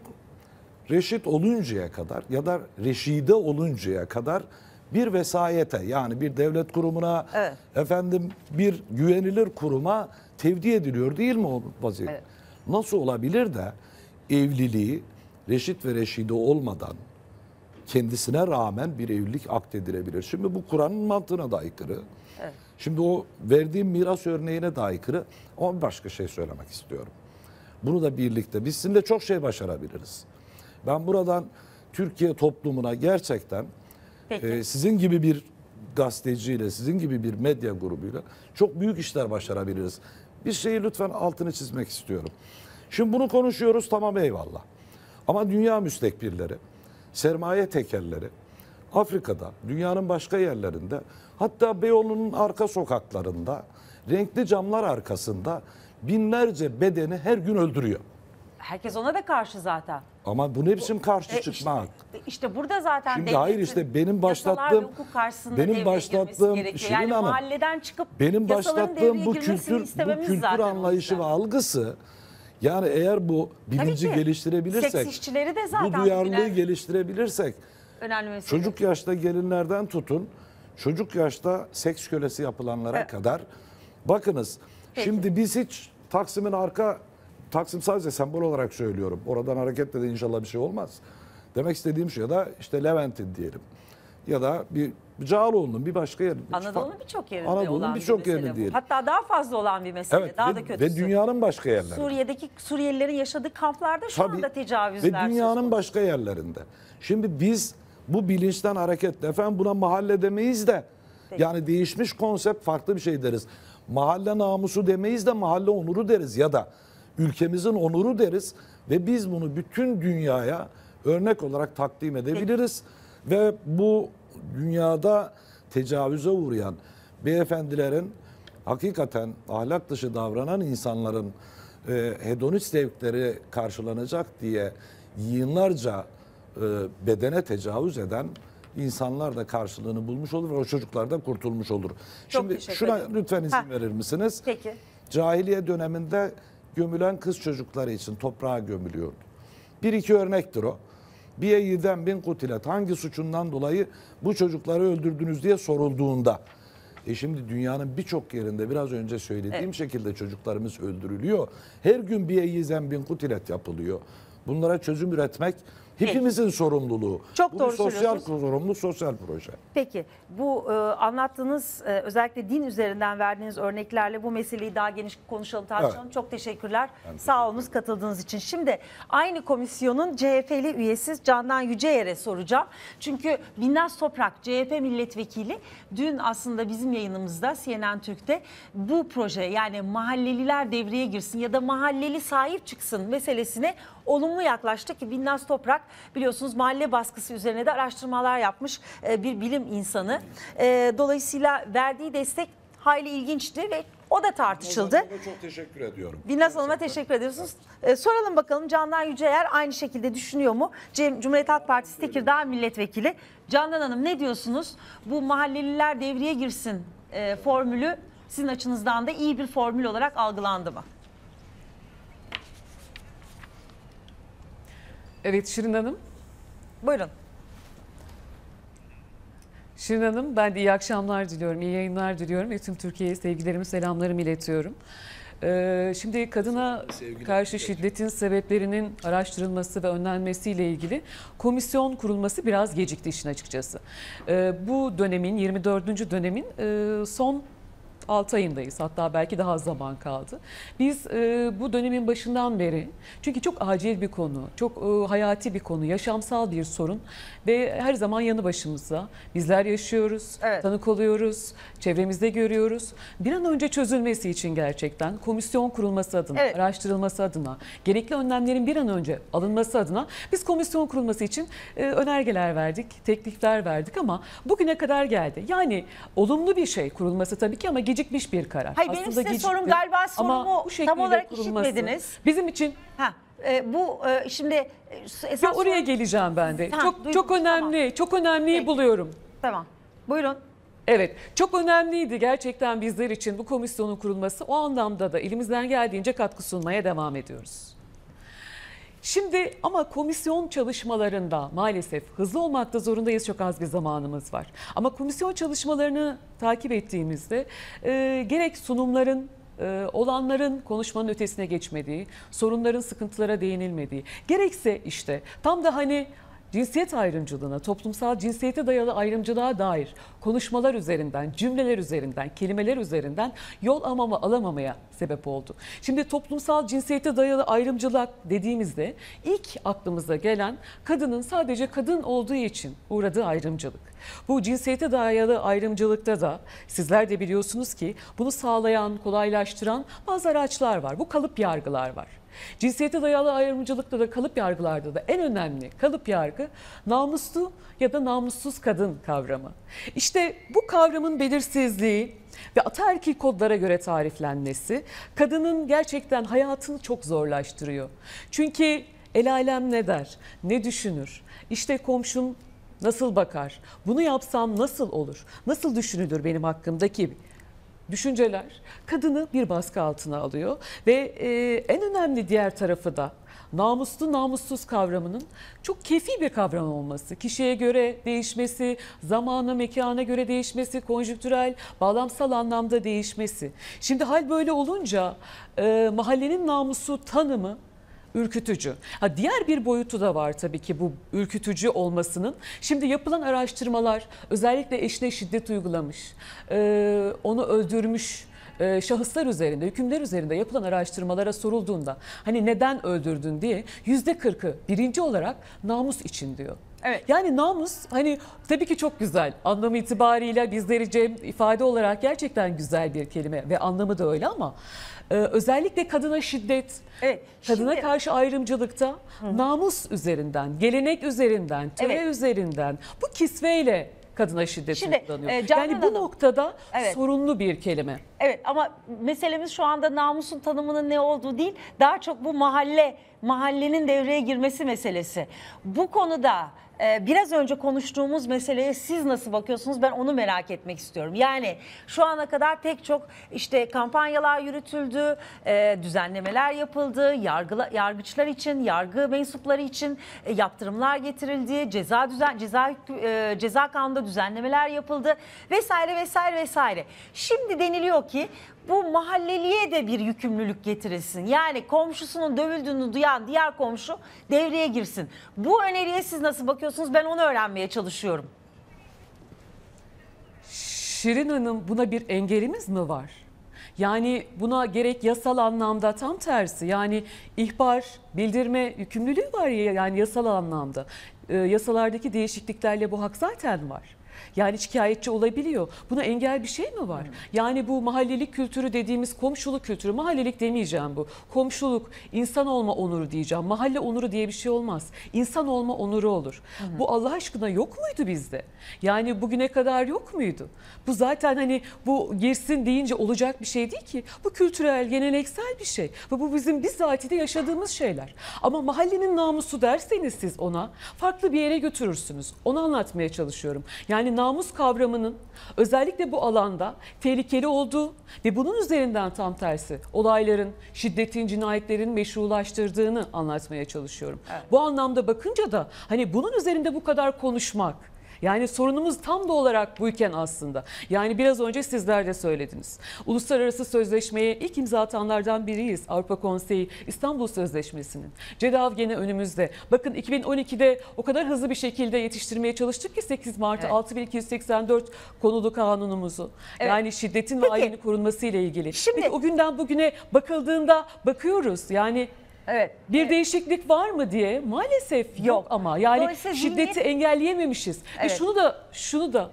reşit oluncaya kadar ya da reşide oluncaya kadar bir vesayete yani bir devlet kurumuna Evet. efendim bir güvenilir kuruma tevdi ediliyor değil mi o vaziyet? Evet. Nasıl olabilir de evliliği reşit ve reşide olmadan kendisine rağmen bir evlilik akdedilebilir. Şimdi bu Kur'an'ın mantığına da aykırı. Şimdi o verdiğim miras örneğine de aykırı ama başka şey söylemek istiyorum. Bunu da birlikte biz sizinle çok şey başarabiliriz. Ben buradan Türkiye toplumuna gerçekten Peki. e, sizin gibi bir gazeteciyle, sizin gibi bir medya grubuyla çok büyük işler başarabiliriz. Bir şeyi lütfen altını çizmek istiyorum. Şimdi bunu konuşuyoruz tamam eyvallah. Ama dünya müstekbirleri, sermaye tekelleri Afrika'da, dünyanın başka yerlerinde hatta Beyoğlu'nun arka sokaklarında renkli camlar arkasında binlerce bedeni her gün öldürüyor. Herkes ona da karşı zaten. Ama bu ne biçim karşı E, çıkmak? işte, işte burada zaten Şimdi hayır işte benim başlattığım- benim başlattığım. Şirin yani Hanım, mahalleden çıkıp Benim başlattığım bu kültür bu kültür anlayışı ve algısı yani eğer bu bilinci geliştirebilirsek Seks işçileri de zaten bu duyarlılığı geliştirebilirsek önemli mesele. çocuk yaşta gelinlerden tutun çocuk yaşta seks kölesi yapılanlara Evet. kadar bakınız Peki. şimdi biz hiç Taksim'in arka Taksim sadece sembol olarak söylüyorum. Oradan hareketle de inşallah bir şey olmaz. Demek istediğim şey ya da işte Levent'in diyelim. Ya da bir Cağaloğlu'nun bir başka yer. Anadolu'nun birçok yerinde Anadolu'nun olan birçok bir mesele yerinde bu. diyelim. Hatta daha fazla olan bir mesele. Evet daha ve, da kötüsü. ve dünyanın başka yerlerinde. Suriye'deki Suriyelilerin yaşadığı kamplarda şu Tabii. anda tecavüzler. Ve dünyanın başka yerlerinde. Şimdi biz bu bilinçten hareketle efendim buna mahalle demeyiz de Peki. yani değişmiş konsept farklı bir şey deriz. Mahalle namusu demeyiz de mahalle onuru deriz ya da ülkemizin onuru deriz ve biz bunu bütün dünyaya örnek olarak takdim edebiliriz. Ve bu dünyada tecavüze uğrayan beyefendilerin hakikaten ahlak dışı davranan insanların e, hedonist zevkleri karşılanacak diye yığınlarca e, bedene tecavüz eden insanlar da karşılığını bulmuş olur ve o çocuklar da kurtulmuş olur. Şimdi teşekkür şuna ederim. lütfen izin Ha. verir misiniz? Peki. Cahiliye döneminde gömülen kız çocukları için toprağa gömülüyordu. Bir iki örnektir o. Bir yiden bin kutilet hangi suçundan dolayı bu çocukları öldürdünüz diye sorulduğunda e şimdi dünyanın birçok yerinde biraz önce söylediğim şekilde çocuklarımız öldürülüyor. Her gün bir yiden bin kutilet yapılıyor. Bunlara çözüm üretmek Hepimizin sorumluluğu. Çok Bu doğru sosyal sorumlu sosyal proje. Peki bu e, anlattığınız e, özellikle din üzerinden verdiğiniz örneklerle bu meseleyi daha geniş konuşalım tartışalım. Çok teşekkürler. Sağ olunuz katıldığınız için. Şimdi aynı komisyonun CHP'li üyesi Candan Yüceyer'e soracağım. Çünkü Binnaz Toprak CHP milletvekili dün aslında bizim yayınımızda CNN Türk'te bu proje yani mahalleliler devreye girsin ya da mahalleli sahip çıksın meselesine olumlu yaklaştı ki Binnaz Toprak biliyorsunuz mahalle baskısı üzerine de araştırmalar yapmış e, bir bilim insanı. E, Dolayısıyla verdiği destek hayli ilginçti ve o da tartışıldı. çok teşekkür ediyorum. Binnaz Hanım'a teşekkür ediyorsunuz. E, soralım bakalım Candan Yüceyer aynı şekilde düşünüyor mu? Cem- Cumhuriyet Halk Partisi Tekirdağ Milletvekili. Candan Hanım ne diyorsunuz? Bu mahalleliler devreye girsin e, formülü sizin açınızdan da iyi bir formül olarak algılandı mı? Evet Şirin Hanım. Buyurun. Şirin Hanım ben de iyi akşamlar diliyorum, iyi yayınlar diliyorum ve tüm Türkiye'ye sevgilerimi, selamlarımı iletiyorum. Ee, şimdi kadına karşı şiddetin sebeplerinin araştırılması ve önlenmesiyle ilgili komisyon kurulması biraz gecikti işin açıkçası. Ee, bu dönemin 24. dönemin e, son 6 ayındayız hatta belki daha az zaman kaldı. Biz e, bu dönemin başından beri çünkü çok acil bir konu, çok e, hayati bir konu, yaşamsal bir sorun ve her zaman yanı başımızda. Bizler yaşıyoruz, Evet. tanık oluyoruz, çevremizde görüyoruz. Bir an önce çözülmesi için gerçekten komisyon kurulması adına, Evet. araştırılması adına, gerekli önlemlerin bir an önce alınması adına biz komisyon kurulması için e, önergeler verdik, teklifler verdik ama bugüne kadar geldi. Yani olumlu bir şey kurulması tabii ki ama gecikmiş bir karar. Hayır, benim Aslında size gecikti sorum galiba sorumu tam olarak kurulması işitmediniz. Bizim için Ha, e, bu e, şimdi e, esas ya oraya sorum- geleceğim ben de. Ha, çok duydum, çok önemli, çok önemliyi Peki. buluyorum. Tamam. Buyurun. Evet, çok önemliydi gerçekten bizler için bu komisyonun kurulması. O anlamda da elimizden geldiğince katkı sunmaya devam ediyoruz. Şimdi ama komisyon çalışmalarında maalesef hızlı olmakta zorundayız. Çok az bir zamanımız var. Ama komisyon çalışmalarını takip ettiğimizde e, gerek sunumların e, olanların konuşmanın ötesine geçmediği, sorunların sıkıntılara değinilmediği, gerekse işte tam da hani cinsiyet ayrımcılığına, toplumsal cinsiyete dayalı ayrımcılığa dair konuşmalar üzerinden, cümleler üzerinden, kelimeler üzerinden yol almama, alamamaya sebep oldu. Şimdi toplumsal cinsiyete dayalı ayrımcılık dediğimizde ilk aklımıza gelen kadının sadece kadın olduğu için uğradığı ayrımcılık. Bu cinsiyete dayalı ayrımcılıkta da sizler de biliyorsunuz ki bunu sağlayan, kolaylaştıran bazı araçlar var. Bu kalıp yargılar var. Cinsiyete dayalı ayrımcılıkta da kalıp yargılarda da en önemli kalıp yargı namuslu ya da namussuz kadın kavramı. İşte bu kavramın belirsizliği ve ataerkil kodlara göre tariflenmesi kadının gerçekten hayatını çok zorlaştırıyor. Çünkü el alem ne der, ne düşünür, işte komşum nasıl bakar, bunu yapsam nasıl olur, nasıl düşünülür benim hakkımdaki düşünceler kadını bir baskı altına alıyor ve e, en önemli diğer tarafı da namuslu namussuz kavramının çok keyfi bir kavram olması, kişiye göre değişmesi, zamana mekana göre değişmesi, konjüktürel, bağlamsal anlamda değişmesi. Şimdi hal böyle olunca e, mahallenin namusu tanımı ürkütücü. Ha diğer bir boyutu da var tabii ki bu ürkütücü olmasının. Şimdi yapılan araştırmalar özellikle eşine şiddet uygulamış, e, onu öldürmüş e, şahıslar üzerinde, hükümler üzerinde yapılan araştırmalara sorulduğunda hani neden öldürdün diye yüzde kırkı birinci olarak namus için diyor. Evet. Yani namus hani tabii ki çok güzel. Anlamı itibariyle bizleri Cem ifade olarak gerçekten güzel bir kelime ve anlamı da öyle ama e, özellikle kadına şiddet, Evet. kadına şimdi- karşı ayrımcılıkta namus üzerinden, gelenek üzerinden, töre Evet. üzerinden bu kisveyle kadına şiddet Şimdi, uygulanıyor. e, Canan yani bu Hanım- noktada Evet. sorunlu bir kelime. Evet ama meselemiz şu anda namusun tanımının ne olduğu değil. Daha çok bu mahalle, mahallenin devreye girmesi meselesi. Bu konuda biraz önce konuştuğumuz meseleye siz nasıl bakıyorsunuz? Ben onu merak etmek istiyorum. Yani şu ana kadar pek çok işte kampanyalar yürütüldü, e, düzenlemeler yapıldı, yargıla, yargıçlar için, yargı mensupları için e, yaptırımlar getirildi, ceza düzen ceza e, ceza kanunda düzenlemeler yapıldı vesaire vesaire vesaire. Şimdi deniliyor ki bu mahalleliye de bir yükümlülük getirilsin. Yani komşusunun dövüldüğünü duyan diğer komşu devreye girsin. Bu öneriye siz nasıl bakıyorsunuz? Ben onu öğrenmeye çalışıyorum. Şirin Hanım buna bir engelimiz mi var? Yani buna gerek yasal anlamda tam tersi yani ihbar, bildirme yükümlülüğü var ya yani yasal anlamda. Ee, yasalardaki değişikliklerle bu hak zaten var. Yani şikayetçi olabiliyor. Buna engel bir şey mi var? Yani bu mahallelik kültürü dediğimiz komşuluk kültürü, mahallelik demeyeceğim bu. Komşuluk, insan olma onuru diyeceğim. Mahalle onuru diye bir şey olmaz. İnsan olma onuru olur. Bu Allah aşkına yok muydu bizde? Yani bugüne kadar yok muydu? Bu zaten hani bu girsin deyince olacak bir şey değil ki. Bu kültürel, geleneksel bir şey. Ve bu bizim bizzatide yaşadığımız şeyler. Ama mahallenin namusu derseniz siz ona farklı bir yere götürürsünüz. Onu anlatmaya çalışıyorum. Yani namus kavramının özellikle bu alanda tehlikeli olduğu ve bunun üzerinden tam tersi olayların, şiddetin, cinayetlerin meşrulaştırdığını anlatmaya çalışıyorum. Bu anlamda bakınca da hani bunun üzerinde bu kadar konuşmak yani sorunumuz tam da olarak buyken aslında. Yani biraz önce sizler de söylediniz. Uluslararası sözleşmeye ilk imza atanlardan biriyiz. Avrupa Konseyi İstanbul Sözleşmesi'nin. CEDAW gene önümüzde. Bakın 2012'de o kadar hızlı bir şekilde yetiştirmeye çalıştık ki 8 Mart Evet. 6284 konulu kanunumuzu. Evet. Yani şiddetin ve ailenin korunması ile ilgili. Şimdi- Peki o günden bugüne bakıldığında bakıyoruz. Yani Evet. bir değişiklik var mı diye maalesef yok, Yok. ama yani Dolayısıyla şiddeti zihniyet- engelleyememişiz. Evet. Ve şunu da şunu da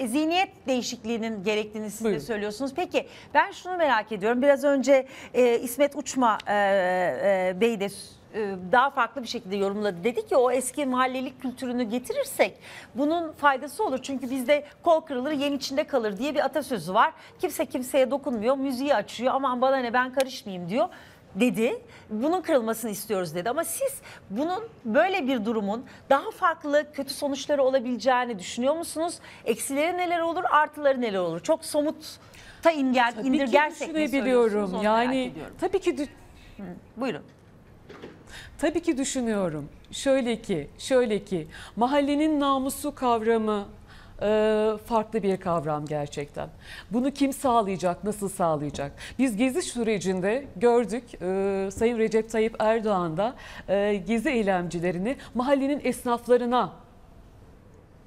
e, zihniyet değişikliğinin gerektiğini siz de Buyurun. söylüyorsunuz. Peki ben şunu merak ediyorum. Biraz önce e, İsmet Uçma e, e, Bey de e, daha farklı bir şekilde yorumladı. Dedi ki o eski mahallelik kültürünü getirirsek bunun faydası olur. Çünkü bizde kol kırılır yen içinde kalır diye bir atasözü var. Kimse kimseye dokunmuyor, müziği açıyor. Aman bana ne ben karışmayayım diyor dedi. Bunun kırılmasını istiyoruz dedi. Ama siz bunun böyle bir durumun daha farklı kötü sonuçları olabileceğini düşünüyor musunuz? Eksileri neler olur, artıları neler olur? Çok somut ta inger, tabii ki indirgersek söylüyorsunuz düşünebiliyorum. Yani tabii ki Buyurun. tabii ki düşünüyorum. Şöyle ki, şöyle ki mahallenin namusu kavramı farklı bir kavram gerçekten. Bunu kim sağlayacak, nasıl sağlayacak? Biz gezi sürecinde gördük e, Sayın Recep Tayyip Erdoğan da e, gezi eylemcilerini mahallenin esnaflarına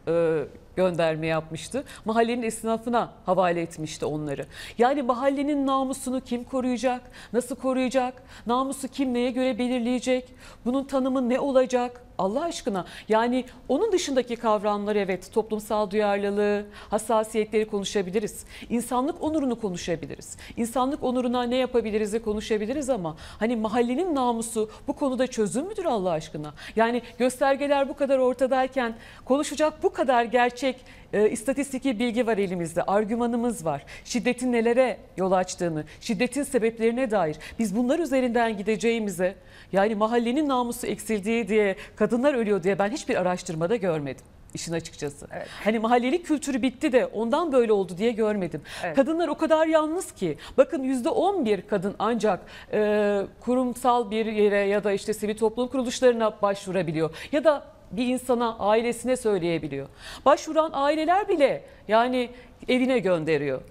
e, gönderme yapmıştı. Mahallenin esnafına havale etmişti onları. Yani mahallenin namusunu kim koruyacak? Nasıl koruyacak? Namusu kim neye göre belirleyecek? Bunun tanımı ne olacak? Allah aşkına yani onun dışındaki kavramlar evet toplumsal duyarlılığı, hassasiyetleri konuşabiliriz. İnsanlık onurunu konuşabiliriz. İnsanlık onuruna ne yapabiliriz'i konuşabiliriz ama hani mahallenin namusu bu konuda çözüm müdür Allah aşkına? Yani göstergeler bu kadar ortadayken konuşacak bu kadar gerçek e, istatistiki bilgi var elimizde. Argümanımız var. Şiddetin nelere yol açtığını, şiddetin sebeplerine dair. Biz bunlar üzerinden gideceğimize yani mahallenin namusu eksildiği diye kadınlar ölüyor diye ben hiçbir araştırmada görmedim işin açıkçası. Evet. Hani mahallelik kültürü bitti de ondan böyle oldu diye görmedim. Evet. Kadınlar o kadar yalnız ki. Bakın yüzde 11 kadın ancak e, kurumsal bir yere ya da işte sivil toplum kuruluşlarına başvurabiliyor. Ya da bir insana, ailesine söyleyebiliyor. Başvuran aileler bile yani evine gönderiyor.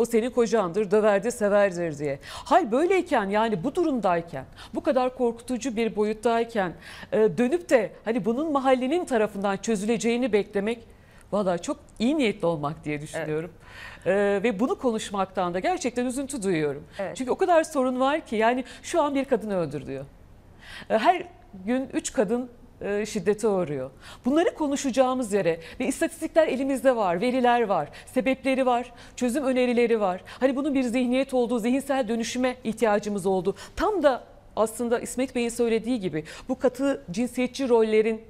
O senin kocandır, döverdi, severdir diye. Hal böyleyken yani bu durumdayken, bu kadar korkutucu bir boyuttayken e, dönüp de hani bunun mahallenin tarafından çözüleceğini beklemek valla çok iyi niyetli olmak diye düşünüyorum. E, ve bunu konuşmaktan da gerçekten üzüntü duyuyorum. Evet. Çünkü o kadar sorun var ki yani şu an bir kadın öldürülüyor. E, Her gün 3 kadın e, şiddete uğruyor. Bunları konuşacağımız yere ve istatistikler elimizde var, veriler var, sebepleri var, çözüm önerileri var. Hani bunun bir zihniyet olduğu, zihinsel dönüşüme ihtiyacımız oldu. Tam da aslında İsmet Bey'in söylediği gibi bu katı cinsiyetçi rollerin,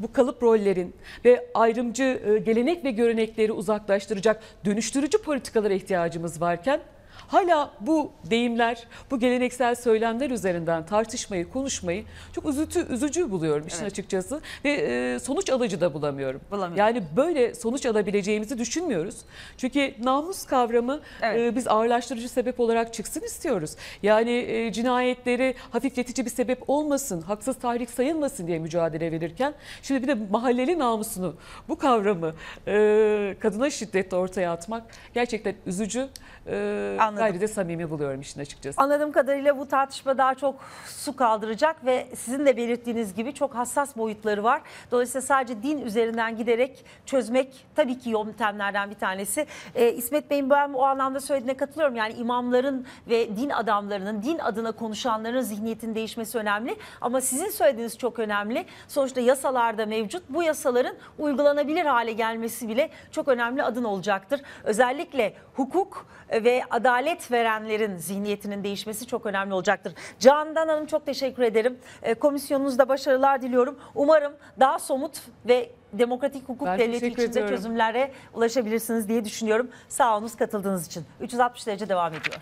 bu kalıp rollerin ve ayrımcı e, gelenek ve görenekleri uzaklaştıracak dönüştürücü politikalara ihtiyacımız varken Hala bu deyimler, bu geleneksel söylemler üzerinden tartışmayı, konuşmayı çok üzücü, üzücü buluyorum işin Evet. açıkçası. Ve e, sonuç alıcı da bulamıyorum. Bulamıyorum. Yani böyle sonuç alabileceğimizi düşünmüyoruz. Çünkü namus kavramı Evet. e, biz ağırlaştırıcı sebep olarak çıksın istiyoruz. Yani e, cinayetleri hafifletici bir sebep olmasın, haksız tahrik sayılmasın diye mücadele verirken şimdi bir de mahalleli namusunu, bu kavramı e, kadına şiddetle ortaya atmak gerçekten üzücü. E, Anladım. Gayri de samimi buluyorum işin açıkçası. Anladığım kadarıyla bu tartışma daha çok su kaldıracak ve sizin de belirttiğiniz gibi çok hassas boyutları var. Dolayısıyla sadece din üzerinden giderek çözmek tabii ki yöntemlerden bir tanesi. Ee, İsmet Bey'in ben o anlamda söylediğine katılıyorum. Yani imamların ve din adamlarının, din adına konuşanların zihniyetinin değişmesi önemli. Ama sizin söylediğiniz çok önemli. Sonuçta yasalarda mevcut. Bu yasaların uygulanabilir hale gelmesi bile çok önemli adım olacaktır. Özellikle hukuk ve adalet verenlerin zihniyetinin değişmesi çok önemli olacaktır. Candan Hanım çok teşekkür ederim. E, Komisyonunuzda başarılar diliyorum. Umarım daha somut ve demokratik hukuk Ben devleti içinde ediyorum. çözümlere ulaşabilirsiniz diye düşünüyorum. Sağ olunuz katıldığınız için. 360 derece devam ediyor.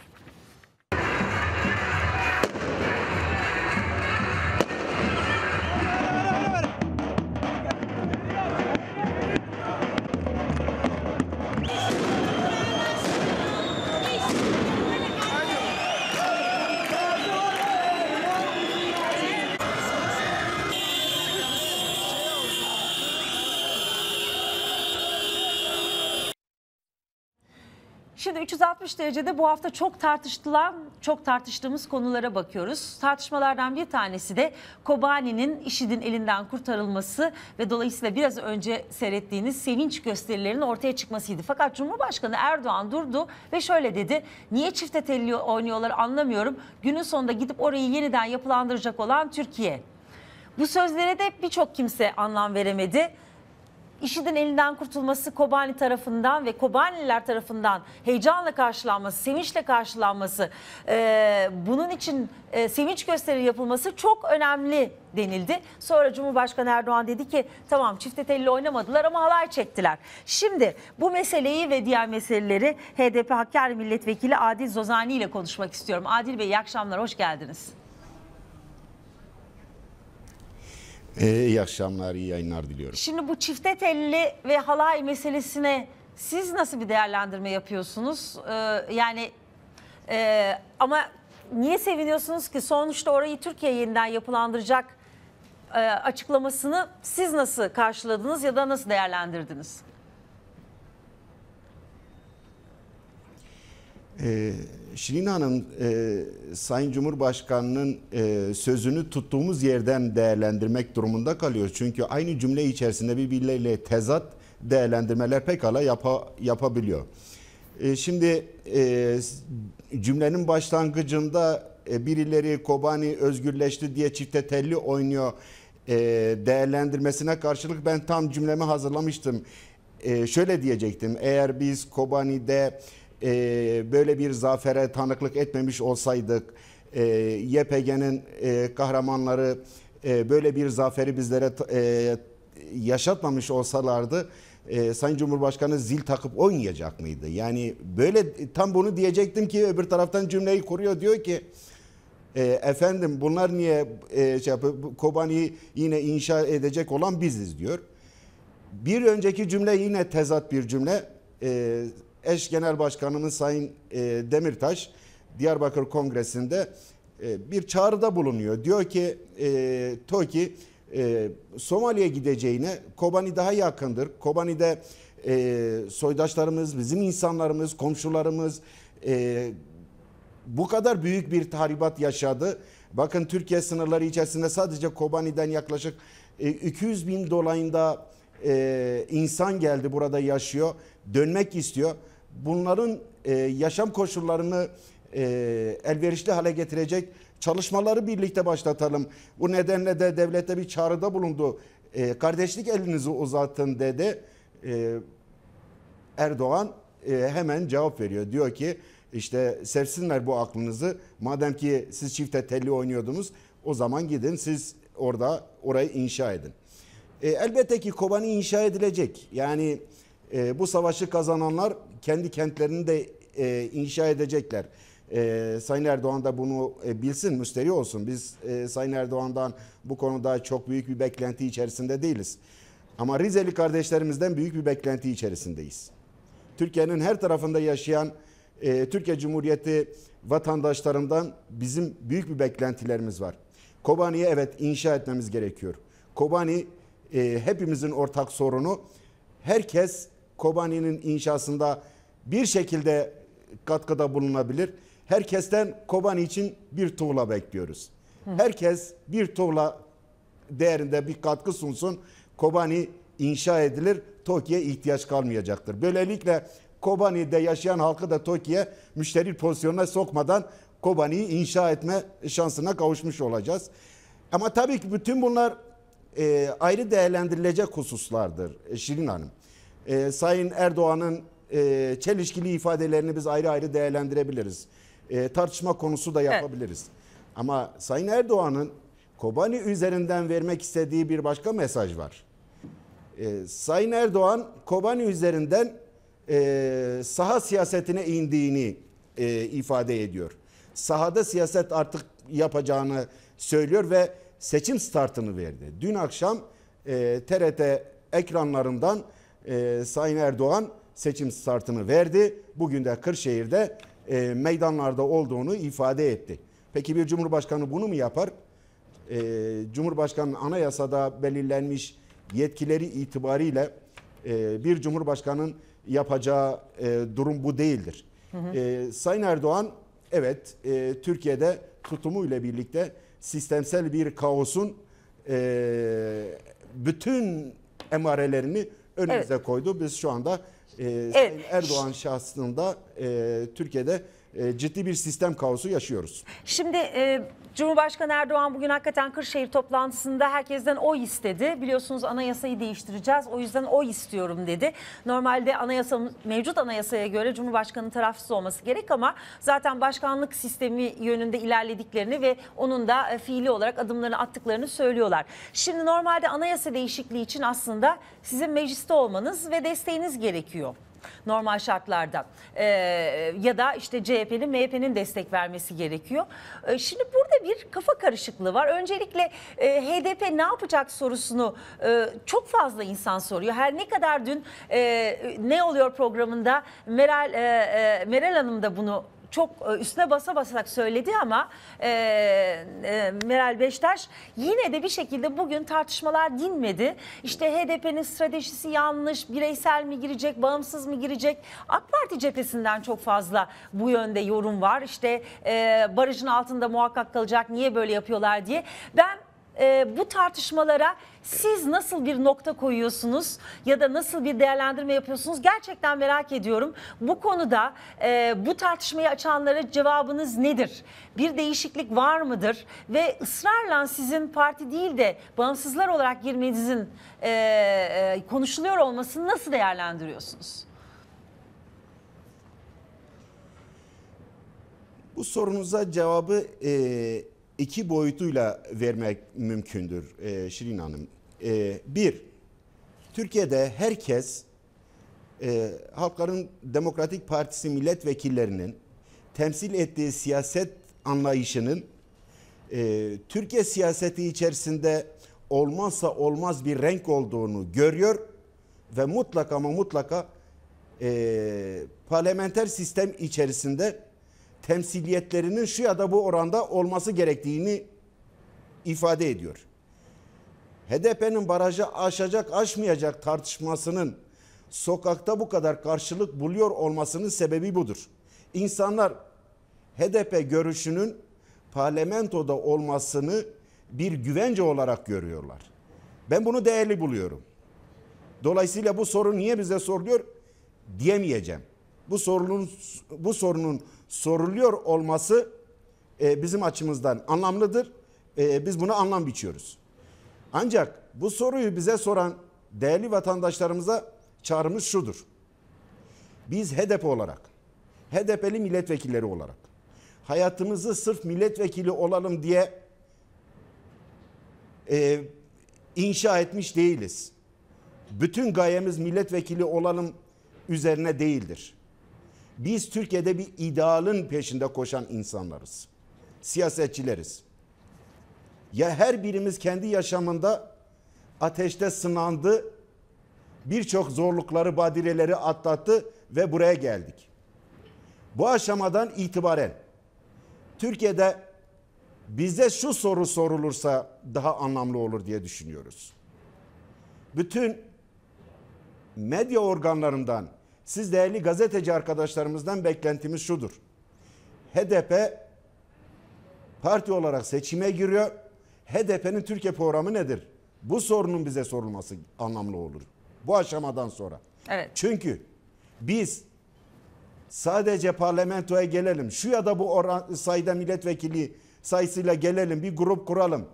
Şimdi 360 derecede bu hafta çok tartışılan, çok tartıştığımız konulara bakıyoruz. Tartışmalardan bir tanesi de Kobani'nin IŞİD'in elinden kurtarılması ve dolayısıyla biraz önce seyrettiğiniz sevinç gösterilerinin ortaya çıkmasıydı. Fakat Cumhurbaşkanı Erdoğan durdu ve şöyle dedi. Niye çifte telli oynuyorlar anlamıyorum. Günün sonunda gidip orayı yeniden yapılandıracak olan Türkiye. Bu sözlere de birçok kimse anlam veremedi. IŞİD'in elinden kurtulması Kobani tarafından ve Kobanililer tarafından heyecanla karşılanması, sevinçle karşılanması, e, bunun için e, sevinç gösteri yapılması çok önemli denildi. Sonra Cumhurbaşkanı Erdoğan dedi ki tamam çifte telli oynamadılar ama halay çektiler. Şimdi bu meseleyi ve diğer meseleleri HDP Hakkari Milletvekili Adil Zozani ile konuşmak istiyorum. Adil Bey iyi akşamlar, hoş geldiniz. Ee, iyi akşamlar, iyi yayınlar diliyorum. Şimdi bu çifte telli ve halay meselesine siz nasıl bir değerlendirme yapıyorsunuz? Ee, yani e, ama niye seviniyorsunuz ki sonuçta orayı Türkiye yeniden yapılandıracak e, açıklamasını siz nasıl karşıladınız ya da nasıl değerlendirdiniz? Ee, Şirin Hanım, e, Sayın Cumhurbaşkanı'nın e, sözünü tuttuğumuz yerden değerlendirmek durumunda kalıyoruz. Çünkü aynı cümle içerisinde birbirleriyle tezat değerlendirmeler pekala yapa, yapabiliyor. E, şimdi e, cümlenin başlangıcında e, birileri Kobani özgürleşti diye çifte telli oynuyor e, değerlendirmesine karşılık ben tam cümlemi hazırlamıştım. E, şöyle diyecektim eğer biz Kobani'de e, böyle bir zafere tanıklık etmemiş olsaydık e, YPG'nin e, kahramanları e, böyle bir zaferi bizlere e, yaşatmamış olsalardı e, Sayın Cumhurbaşkanı zil takıp oynayacak mıydı? Yani böyle tam bunu diyecektim ki öbür taraftan cümleyi kuruyor diyor ki e, efendim bunlar niye e, şey bu Kobani'yi yine inşa edecek olan biziz diyor. Bir önceki cümle yine tezat bir cümle. E, eş Genel Başkanımız Sayın e, Demirtaş Diyarbakır Kongresi'nde e, bir çağrıda bulunuyor. Diyor ki e, TOKİ e, Somali'ye gideceğine Kobani daha yakındır. Kobani'de e, soydaşlarımız, bizim insanlarımız, komşularımız e, bu kadar büyük bir tahribat yaşadı. Bakın Türkiye sınırları içerisinde sadece Kobani'den yaklaşık e, 200 bin dolayında e, insan geldi burada yaşıyor. Dönmek istiyor. Bunların e, yaşam koşullarını e, elverişli hale getirecek çalışmaları birlikte başlatalım. Bu nedenle de devlete bir çağrıda bulundu. E, kardeşlik elinizi uzatın dedi. E, Erdoğan e, hemen cevap veriyor. Diyor ki işte sevsinler bu aklınızı. Madem ki siz çifte telli oynuyordunuz o zaman gidin siz orada orayı inşa edin. E, elbette ki Kobani inşa edilecek. Yani e, bu savaşı kazananlar kendi kentlerini de e, inşa edecekler. E, Sayın Erdoğan da bunu e, bilsin, müsteri olsun. Biz e, Sayın Erdoğan'dan bu konuda çok büyük bir beklenti içerisinde değiliz. Ama Rizeli kardeşlerimizden büyük bir beklenti içerisindeyiz. Türkiye'nin her tarafında yaşayan e, Türkiye Cumhuriyeti vatandaşlarından bizim büyük bir beklentilerimiz var. Kobani'yi evet inşa etmemiz gerekiyor. Kobani e, hepimizin ortak sorunu. Herkes Kobani'nin inşasında bir şekilde katkıda bulunabilir. Herkesten Kobani için bir tuğla bekliyoruz. Herkes bir tuğla değerinde bir katkı sunsun. Kobani inşa edilir. TOKİ'ye ihtiyaç kalmayacaktır. Böylelikle Kobani'de yaşayan halkı da TOKİ'ye müşteri pozisyonuna sokmadan Kobani'yi inşa etme şansına kavuşmuş olacağız. Ama tabii ki bütün bunlar e, ayrı değerlendirilecek hususlardır e, Şirin Hanım. E, Sayın Erdoğan'ın e, çelişkili ifadelerini biz ayrı ayrı değerlendirebiliriz. E, tartışma konusu da yapabiliriz. Ama Sayın Erdoğan'ın Kobani üzerinden vermek istediği bir başka mesaj var. E, Sayın Erdoğan Kobani üzerinden e, saha siyasetine indiğini e, ifade ediyor. Sahada siyaset artık yapacağını söylüyor ve seçim startını verdi. Dün akşam e, TRT ekranlarından e, Sayın Erdoğan seçim startını verdi. Bugün de Kırşehir'de e, meydanlarda olduğunu ifade etti. Peki bir cumhurbaşkanı bunu mu yapar? E, Cumhurbaşkanı anayasada belirlenmiş yetkileri itibariyle e, bir cumhurbaşkanının yapacağı e, durum bu değildir. E, Sayın Erdoğan evet e, Türkiye'de tutumuyla birlikte sistemsel bir kaosun e, bütün emarelerini önümüze koydu. Biz şu anda e, Sayın Erdoğan şahsında e, Türkiye'de e, ciddi bir sistem kaosu yaşıyoruz. Şimdi e, Cumhurbaşkanı Erdoğan bugün hakikaten Kırşehir toplantısında herkesten oy istedi. Biliyorsunuz anayasayı değiştireceğiz. O yüzden oy istiyorum dedi. Normalde anayasa mevcut anayasaya göre Cumhurbaşkanı tarafsız olması gerek ama zaten başkanlık sistemi yönünde ilerlediklerini ve onun da e, fiili olarak adımlarını attıklarını söylüyorlar. Şimdi normalde anayasa değişikliği için aslında sizin mecliste olmanız ve desteğiniz gerekiyor normal şartlarda ee, ya da işte CHP'nin MHP'nin destek vermesi gerekiyor. Ee, şimdi burada bir kafa karışıklığı var. Öncelikle e, HDP ne yapacak sorusunu e, çok fazla insan soruyor. Her ne kadar dün e, ne oluyor programında Meral e, e, Meral Hanım da bunu çok e, üstüne basa basarak söyledi ama e, e, Meral Beştaş yine de bir şekilde bugün tartışmalar dinmedi. İşte HDP'nin stratejisi yanlış, bireysel mi girecek, bağımsız mı girecek? AK Parti cephesinden çok fazla bu yönde yorum var. İşte e, barajın altında muhakkak kalacak, niye böyle yapıyorlar diye. Ben e, bu tartışmalara siz nasıl bir nokta koyuyorsunuz ya da nasıl bir değerlendirme yapıyorsunuz gerçekten merak ediyorum. Bu konuda e, bu tartışmayı açanlara cevabınız nedir? Bir değişiklik var mıdır? Ve ısrarla sizin parti değil de bağımsızlar olarak girmenizin e, e, konuşuluyor olmasını nasıl değerlendiriyorsunuz? Bu sorunuza cevabı e, iki boyutuyla vermek mümkündür e, Şirin Hanım. E, bir, Türkiye'de herkes e, Halkların Demokratik Partisi milletvekillerinin temsil ettiği siyaset anlayışının e, Türkiye siyaseti içerisinde olmazsa olmaz bir renk olduğunu görüyor ve mutlaka ama mutlaka e, parlamenter sistem içerisinde temsiliyetlerinin şu ya da bu oranda olması gerektiğini ifade ediyor. HDP'nin barajı aşacak aşmayacak tartışmasının sokakta bu kadar karşılık buluyor olmasının sebebi budur. İnsanlar HDP görüşünün parlamentoda olmasını bir güvence olarak görüyorlar. Ben bunu değerli buluyorum. Dolayısıyla bu soru niye bize soruluyor diyemeyeceğim. Bu sorunun bu sorunun soruluyor olması e, bizim açımızdan anlamlıdır. E, biz buna anlam biçiyoruz. Ancak bu soruyu bize soran değerli vatandaşlarımıza çağrımız şudur. Biz HDP olarak, HDP'li milletvekilleri olarak hayatımızı sırf milletvekili olalım diye e, inşa etmiş değiliz. Bütün gayemiz milletvekili olalım üzerine değildir. Biz Türkiye'de bir idealın peşinde koşan insanlarız. Siyasetçileriz. Ya her birimiz kendi yaşamında ateşte sınandı, birçok zorlukları, badireleri atlattı ve buraya geldik. Bu aşamadan itibaren Türkiye'de bize şu soru sorulursa daha anlamlı olur diye düşünüyoruz. Bütün medya organlarından, siz değerli gazeteci arkadaşlarımızdan beklentimiz şudur. HDP parti olarak seçime giriyor. HDP'nin Türkiye programı nedir? Bu sorunun bize sorulması anlamlı olur. Bu aşamadan sonra. Evet. Çünkü biz sadece parlamentoya gelelim. Şu ya da bu oran, sayıda milletvekili sayısıyla gelelim. Bir grup kuralım.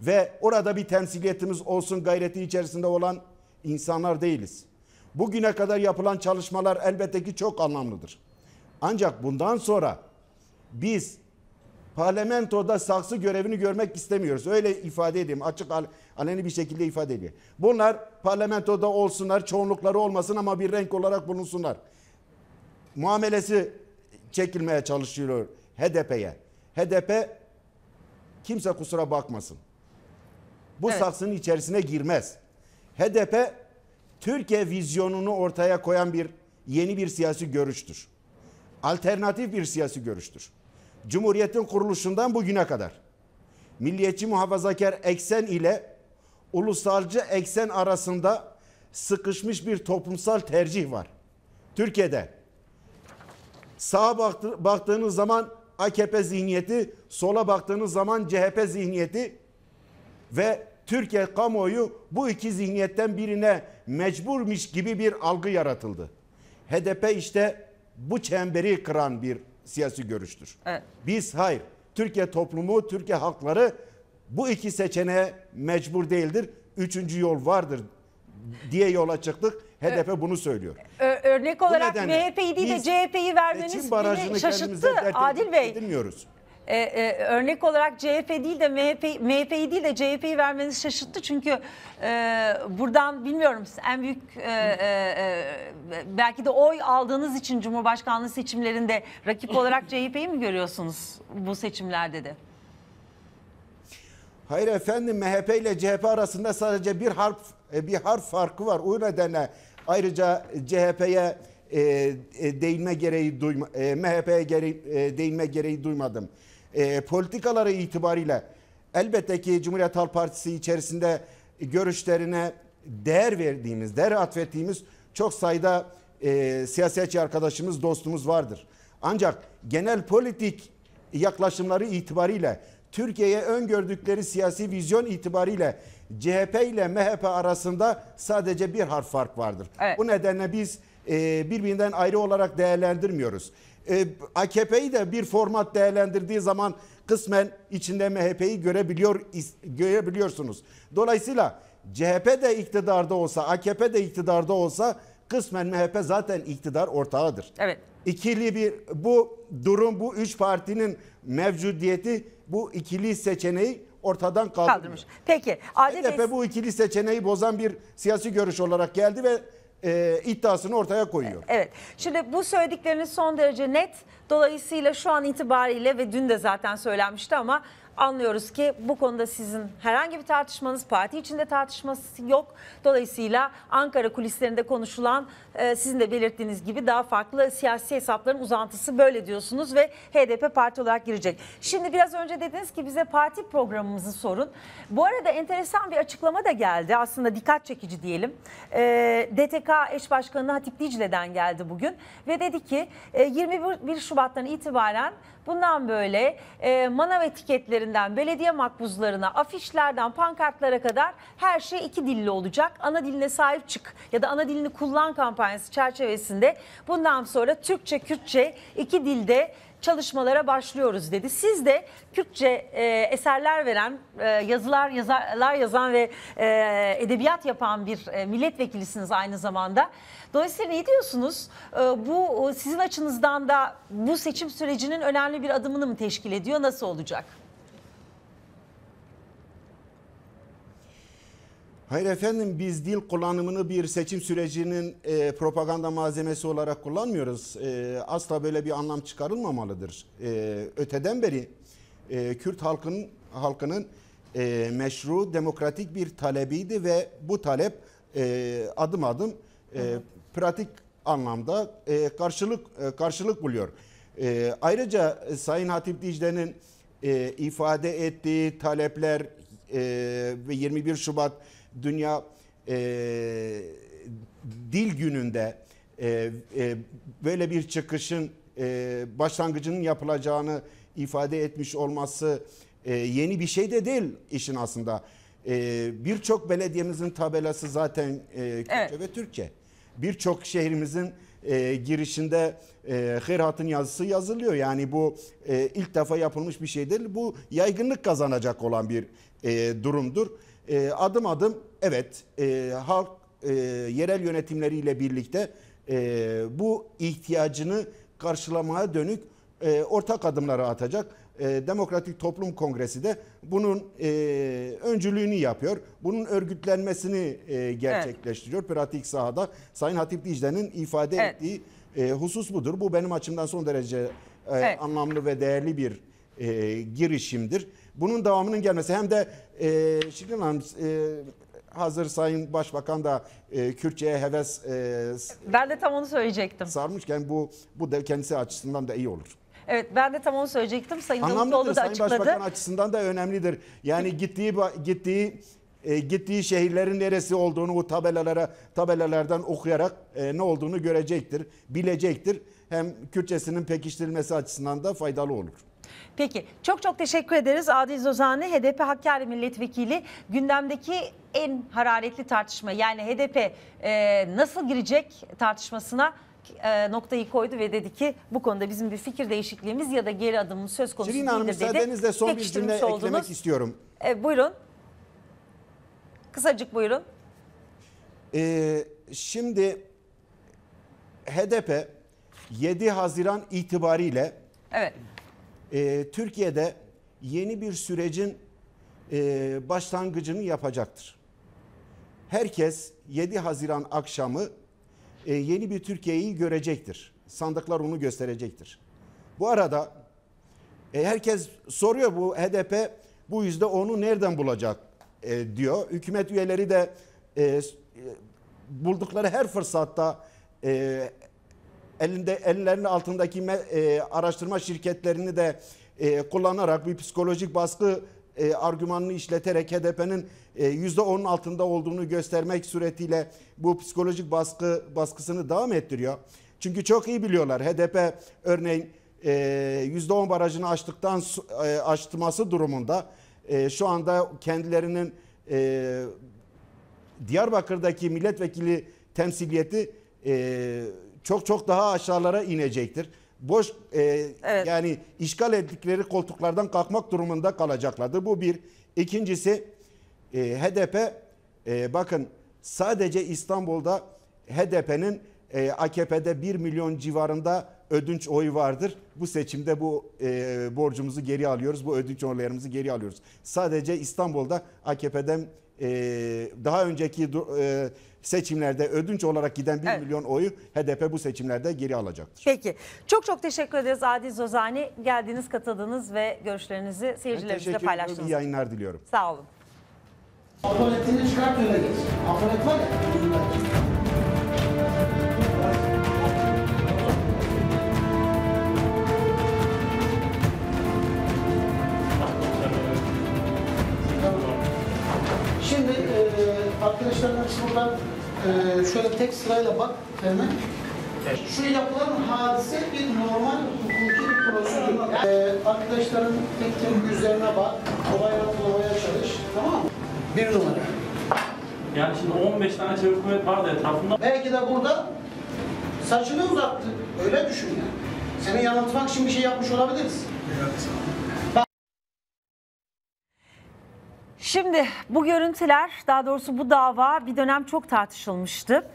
Ve orada bir temsiliyetimiz olsun gayreti içerisinde olan insanlar değiliz. Bugüne kadar yapılan çalışmalar elbette ki çok anlamlıdır. Ancak bundan sonra biz parlamentoda saksı görevini görmek istemiyoruz. Öyle ifade edeyim. Açık al- aleni bir şekilde ifade edeyim. Bunlar parlamentoda olsunlar, çoğunlukları olmasın ama bir renk olarak bulunsunlar. Muamelesi çekilmeye çalışıyor HDP'ye. HDP kimse kusura bakmasın. Bu Evet. saksının içerisine girmez. HDP Türkiye vizyonunu ortaya koyan bir yeni bir siyasi görüştür. Alternatif bir siyasi görüştür. Cumhuriyetin kuruluşundan bugüne kadar milliyetçi muhafazakar eksen ile ulusalcı eksen arasında sıkışmış bir toplumsal tercih var. Türkiye'de sağa baktı, baktığınız zaman AKP zihniyeti, sola baktığınız zaman CHP zihniyeti ve Türkiye kamuoyu bu iki zihniyetten birine mecburmuş gibi bir algı yaratıldı. HDP işte bu çemberi kıran bir siyasi görüştür. Evet. Biz hayır. Türkiye toplumu, Türkiye halkları bu iki seçeneğe mecbur değildir. Üçüncü yol vardır diye yola çıktık. HDP bunu söylüyor. Ö- örnek olarak MHP'yi değil de CHP'yi vermeniz beni şaşırttı Adil Bey. edinmiyoruz. Ee, e, örnek olarak CHP değil de MHP, MHP'yi değil de CHP'yi vermeniz şaşırttı. Çünkü e, buradan bilmiyorum en büyük e, e, e, belki de oy aldığınız için Cumhurbaşkanlığı seçimlerinde rakip olarak CHP'yi mi görüyorsunuz bu seçimlerde de? Hayır efendim MHP ile CHP arasında sadece bir harf e, bir harf farkı var. O nedenle ayrıca CHP'ye e, e, değinme gereği duyma, e, MHP'ye gere, e, değinme gereği duymadım. E, politikaları itibariyle elbette ki Cumhuriyet Halk Partisi içerisinde görüşlerine değer verdiğimiz, değer atfettiğimiz çok sayıda e, siyasetçi arkadaşımız, dostumuz vardır. Ancak genel politik yaklaşımları itibariyle Türkiye'ye öngördükleri siyasi vizyon itibariyle CHP ile MHP arasında sadece bir harf fark vardır. Evet. Bu nedenle biz e, birbirinden ayrı olarak değerlendirmiyoruz. E, AKP'yi de bir format değerlendirdiği zaman kısmen içinde MHP'yi görebiliyor görebiliyorsunuz. Dolayısıyla CHP de iktidarda olsa, AKP de iktidarda olsa kısmen MHP zaten iktidar ortağıdır. Evet. İkili bir bu durum bu üç partinin mevcudiyeti bu ikili seçeneği ortadan kaldırmış. Kaldırmış. Peki HDP bu ikili seçeneği bozan bir siyasi görüş olarak geldi ve e, iddiasını ortaya koyuyor. Evet. Şimdi bu söyledikleriniz son derece net. Dolayısıyla şu an itibariyle ve dün de zaten söylenmişti ama anlıyoruz ki bu konuda sizin herhangi bir tartışmanız, parti içinde tartışması yok. Dolayısıyla Ankara kulislerinde konuşulan e, sizin de belirttiğiniz gibi daha farklı siyasi hesapların uzantısı böyle diyorsunuz ve HDP parti olarak girecek. Şimdi biraz önce dediniz ki bize parti programımızı sorun. Bu arada enteresan bir açıklama da geldi. Aslında dikkat çekici diyelim. E, DTK eş başkanı Hatip Dicle'den geldi bugün ve dedi ki e, 21 Şubat'tan itibaren bundan böyle e, manav etiketlerinden belediye makbuzlarına, afişlerden pankartlara kadar her şey iki dilli olacak. Ana diline sahip çık ya da ana dilini kullan kampanyası çerçevesinde bundan sonra Türkçe, Kürtçe iki dilde çalışmalara başlıyoruz dedi. Siz de Kürtçe e, eserler veren, e, yazılar yazarlar yazan ve e, edebiyat yapan bir e, milletvekilisiniz aynı zamanda. Dolayısıyla ne diyorsunuz? E, bu sizin açınızdan da bu seçim sürecinin önemli bir adımını mı teşkil ediyor? Nasıl olacak? Hayır efendim biz dil kullanımını bir seçim sürecinin e, propaganda malzemesi olarak kullanmıyoruz. E, asla böyle bir anlam çıkarılmamalıdır. E, öteden beri e, Kürt halkının halkının e, meşru demokratik bir talebiydi ve bu talep e, adım adım e, pratik anlamda e, karşılık e, karşılık buluyor. E, ayrıca e, Sayın Hatip Dicle'nin e, ifade ettiği talepler e, ve 21 Şubat Dünya e, Dil Günü'nde e, e, böyle bir çıkışın e, başlangıcının yapılacağını ifade etmiş olması e, yeni bir şey de değil işin aslında. E, Birçok belediyemizin tabelası zaten e, Kürtçe Evet. ve Türkçe. Birçok şehrimizin e, girişinde e, Hayrat'ın yazısı yazılıyor. Yani bu e, ilk defa yapılmış bir şey değil. Bu yaygınlık kazanacak olan bir e, durumdur. E, adım adım evet e, halk e, yerel yönetimleriyle birlikte e, bu ihtiyacını karşılamaya dönük e, ortak adımları atacak. E, Demokratik Toplum Kongresi de bunun e, öncülüğünü yapıyor. Bunun örgütlenmesini e, gerçekleştiriyor pratik sahada. Sayın Hatip Dicle'nin ifade Evet. ettiği e, husus budur. Bu benim açımdan son derece e, Evet. anlamlı ve değerli bir e, girişimdir. Bunun devamının gelmesi hem de e, Şirin Hanım e, hazır Sayın Başbakan da e, Kürtçe'ye heves e, Ben de tam onu söyleyecektim. sarmışken bu bu da kendisi açısından da iyi olur. Evet ben de tam onu söyleyecektim. Sayın Anlamlıdır. Davutoğlu da Sayın açıkladı. Başbakan açısından da önemlidir. Yani gittiği ba- gittiği e, gittiği şehirlerin neresi olduğunu bu tabelalara tabelalardan okuyarak e, ne olduğunu görecektir, bilecektir. Hem Kürtçesinin pekiştirilmesi açısından da faydalı olur. Peki çok çok teşekkür ederiz. Adil Zozani HDP Hakkari Milletvekili gündemdeki en hararetli tartışma yani HDP e, nasıl girecek tartışmasına e, noktayı koydu ve dedi ki bu konuda bizim bir fikir değişikliğimiz ya da geri adımımız söz konusu Şirin Hanım değildir dedi. müsaadenizle son bir cümle oldunuz. eklemek istiyorum. E, buyurun. Kısacık buyurun. Ee, şimdi HDP 7 Haziran itibariyle Evet. E, Türkiye'de yeni bir sürecin e, başlangıcını yapacaktır. Herkes 7 Haziran akşamı e, yeni bir Türkiye'yi görecektir. Sandıklar onu gösterecektir. Bu arada e, herkes soruyor bu HDP bu yüzde onu nereden bulacak e, diyor. Hükümet üyeleri de e, e, buldukları her fırsatta e, elinde ellerinin altındaki me- e, araştırma şirketlerini de e, kullanarak bir psikolojik baskı e, argümanını işleterek HDP'nin e, yüzde onun altında olduğunu göstermek suretiyle bu psikolojik baskı baskısını devam ettiriyor. Çünkü çok iyi biliyorlar HDP örneğin e, yüzde on barajını aştıktan su- e, aştırması durumunda e, şu anda kendilerinin e, Diyarbakır'daki milletvekili temsiliyeti e, çok çok daha aşağılara inecektir. Boş e, Evet. yani işgal ettikleri koltuklardan kalkmak durumunda kalacaklardır. Bu bir. İkincisi e, HDP e, bakın sadece İstanbul'da HDP'nin e, AKP'de 1 milyon civarında ödünç oyu vardır. Bu seçimde bu e, borcumuzu geri alıyoruz. Bu ödünç oylarımızı geri alıyoruz. Sadece İstanbul'da AKP'den e, daha önceki e, seçimlerde ödünç olarak giden 1 Evet. milyon oyu HDP bu seçimlerde geri alacaktır. Peki. Çok çok teşekkür ederiz Adil Zozani. Geldiniz, katıldınız ve görüşlerinizi seyircilerimizle teşekkür ediyorum. paylaştınız. İyi yayınlar diliyorum. Sağ olun. Apoletini çıkart öyle geç. Apolet var ya. Şimdi e, arkadaşlarım hepsi buradan e, şöyle tek sırayla bak Ferman. Şu yapılan hadise bir normal hukuki bir prosedür. Yani, e, arkadaşların tek tek yüzlerine bak, olaya bulamaya çalış. Tamam mı? Bir numara. Yani şimdi 15 tane çevik kuvvet vardı etrafında. Belki de burada saçını uzattı. Öyle düşün yani. Seni yanıltmak için bir şey yapmış olabiliriz. Şimdi bu görüntüler, daha doğrusu bu dava bir dönem çok tartışılmıştı.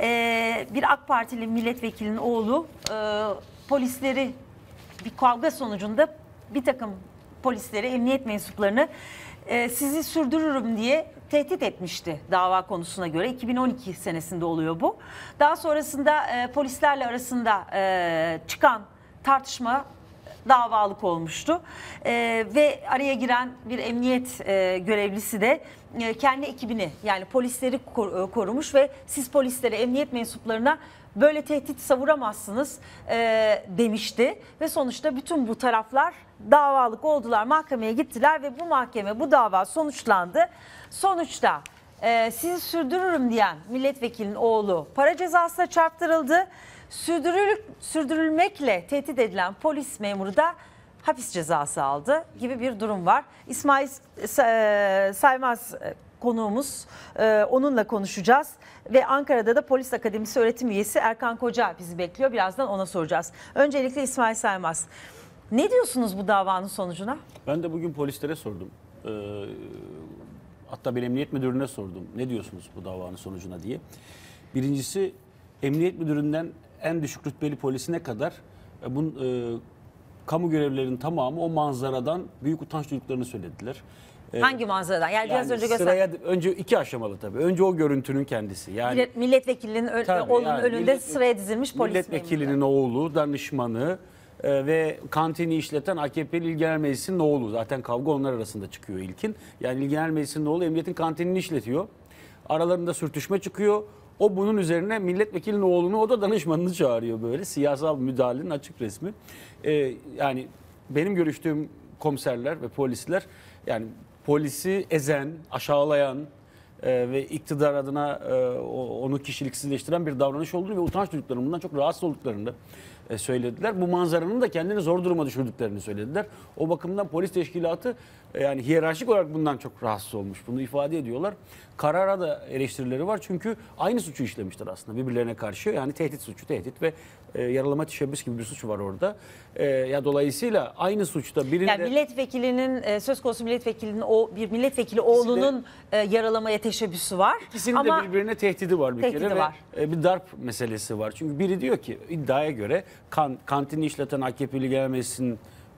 Ee, bir AK Partili milletvekilinin oğlu e, polisleri bir kavga sonucunda bir takım polisleri, emniyet mensuplarını e, sizi sürdürürüm diye tehdit etmişti dava konusuna göre. 2012 senesinde oluyor bu. Daha sonrasında e, polislerle arasında e, çıkan tartışma davalık olmuştu. E, ve araya giren bir emniyet e, görevlisi de e, kendi ekibini yani polisleri kor- e, korumuş ve siz polislere, emniyet mensuplarına böyle tehdit savuramazsınız e, demişti. Ve sonuçta bütün bu taraflar davalık oldular, mahkemeye gittiler ve bu mahkeme, bu dava sonuçlandı. Sonuçta e, sizi sürdürürüm diyen milletvekilinin oğlu para cezasına çarptırıldı. Sürdürül, sürdürülmekle tehdit edilen polis memuru da hapis cezası aldı gibi bir durum var. İsmail e, Saymaz e, konuğumuz e, onunla konuşacağız ve Ankara'da da Polis Akademisi öğretim üyesi Erkan Koca bizi bekliyor. Birazdan ona soracağız. Öncelikle İsmail Saymaz. Ne diyorsunuz bu davanın sonucuna? Ben de bugün polislere sordum. Ee, hatta bir emniyet müdürüne sordum. Ne diyorsunuz bu davanın sonucuna diye. Birincisi emniyet müdüründen en düşük rütbeli polisine kadar e, bunun e, kamu görevlilerinin tamamı o manzaradan büyük utanç duyduklarını söylediler. Ee, Hangi manzaradan? Yani, biraz yani önce göster. sıraya önce iki aşamalı tabii. Önce o görüntünün kendisi. Yani Millet- Milletvekilinin ö- Tabii, oğlunun yani önünde millet- sıraya dizilmiş polis Milletvekilinin memuru. oğlu, danışmanı e, ve kantini işleten AKP'li İl Genel Meclisi'nin oğlu. Zaten kavga onlar arasında çıkıyor ilkin. Yani İl Genel Meclisi'nin oğlu emniyetin kantinini işletiyor. Aralarında sürtüşme çıkıyor. O bunun üzerine milletvekilinin oğlunu o da danışmanını çağırıyor böyle. Siyasal müdahalenin açık resmi. E, yani benim görüştüğüm komiserler ve polisler yani polisi ezen, aşağılayan, e, ve iktidar adına e, onu kişiliksizleştiren bir davranış olduğunu ve utanç duyduklarını, bundan çok rahatsız olduklarını e, söylediler. Bu manzaranın da kendini zor duruma düşürdüklerini söylediler. O bakımdan polis teşkilatı yani hiyerarşik olarak bundan çok rahatsız olmuş. Bunu ifade ediyorlar. Karara da eleştirileri var çünkü aynı suçu işlemişler aslında birbirlerine karşı. Yani tehdit suçu, tehdit ve e, yaralama teşebbüs gibi bir suç var orada. E, ya dolayısıyla aynı suçta birinde Yani milletvekilinin e, söz konusu milletvekilinin o bir milletvekili oğlunun e, yaralamaya teşebbüsü var. İkisinin Ama de birbirine tehdidi var bir Tehdidi kere var. ve e, bir darp meselesi var. Çünkü biri diyor ki iddiaya göre kan, kantini işleten AKP'li genel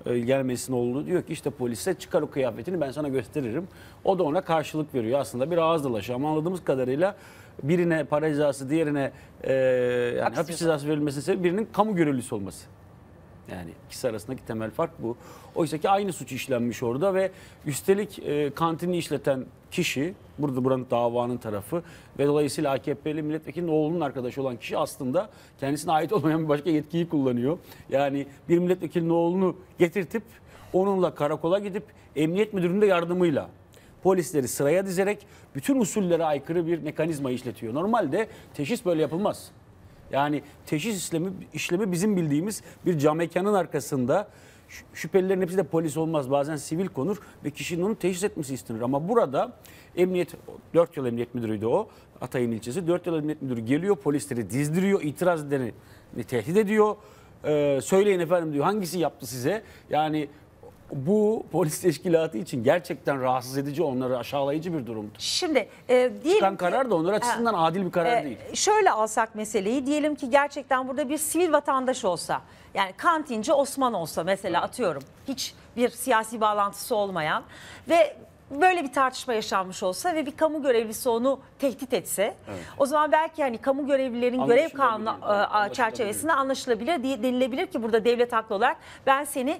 meclisin e, genel meclisin oğlu diyor ki işte polise çıkar o kıyafetini ben sana gösteririm. O da ona karşılık veriyor. Aslında bir ağız dalaşı ama anladığımız kadarıyla birine para cezası diğerine e, yani Hapis cezası verilmesinin sebebi birinin kamu görevlisi olması. Yani ikisi arasındaki temel fark bu. Oysa ki aynı suç işlenmiş orada ve üstelik e, kantini işleten kişi, burada buranın davanın tarafı ve dolayısıyla AKP'li milletvekilinin oğlunun arkadaşı olan kişi aslında kendisine ait olmayan bir başka yetkiyi kullanıyor. Yani bir milletvekilinin oğlunu getirtip onunla karakola gidip emniyet müdürünün de yardımıyla polisleri sıraya dizerek bütün usullere aykırı bir mekanizma işletiyor. Normalde teşhis böyle yapılmaz. Yani teşhis işlemi, işlemi bizim bildiğimiz bir cam mekanın arkasında şü- şüphelilerin hepsi de polis olmaz. Bazen sivil konur ve kişinin onu teşhis etmesi istenir. Ama burada emniyet, 4 yıl emniyet müdürüydü o. Atay'ın ilçesi. 4 yıl emniyet müdürü geliyor polisleri dizdiriyor. itiraz edeni tehdit ediyor. Ee, söyleyin efendim diyor hangisi yaptı size? Yani bu polis teşkilatı için gerçekten rahatsız edici, onları aşağılayıcı bir durumdur. şimdi e, diyelim Çıkan ki- karar da onlar açısından adil bir karar Ee, değil. Şöyle alsak meseleyi diyelim ki gerçekten burada bir sivil vatandaş olsa yani kantinci Osman olsa mesela atıyorum hiç bir siyasi bağlantısı olmayan ve böyle bir tartışma yaşanmış olsa ve bir kamu görevlisi onu tehdit etse o zaman belki hani kamu görevlilerin görev kanunu evet, e, anlaşılabilir. çerçevesinde anlaşılabilir diye denilebilir ki burada devlet haklı olarak ben seni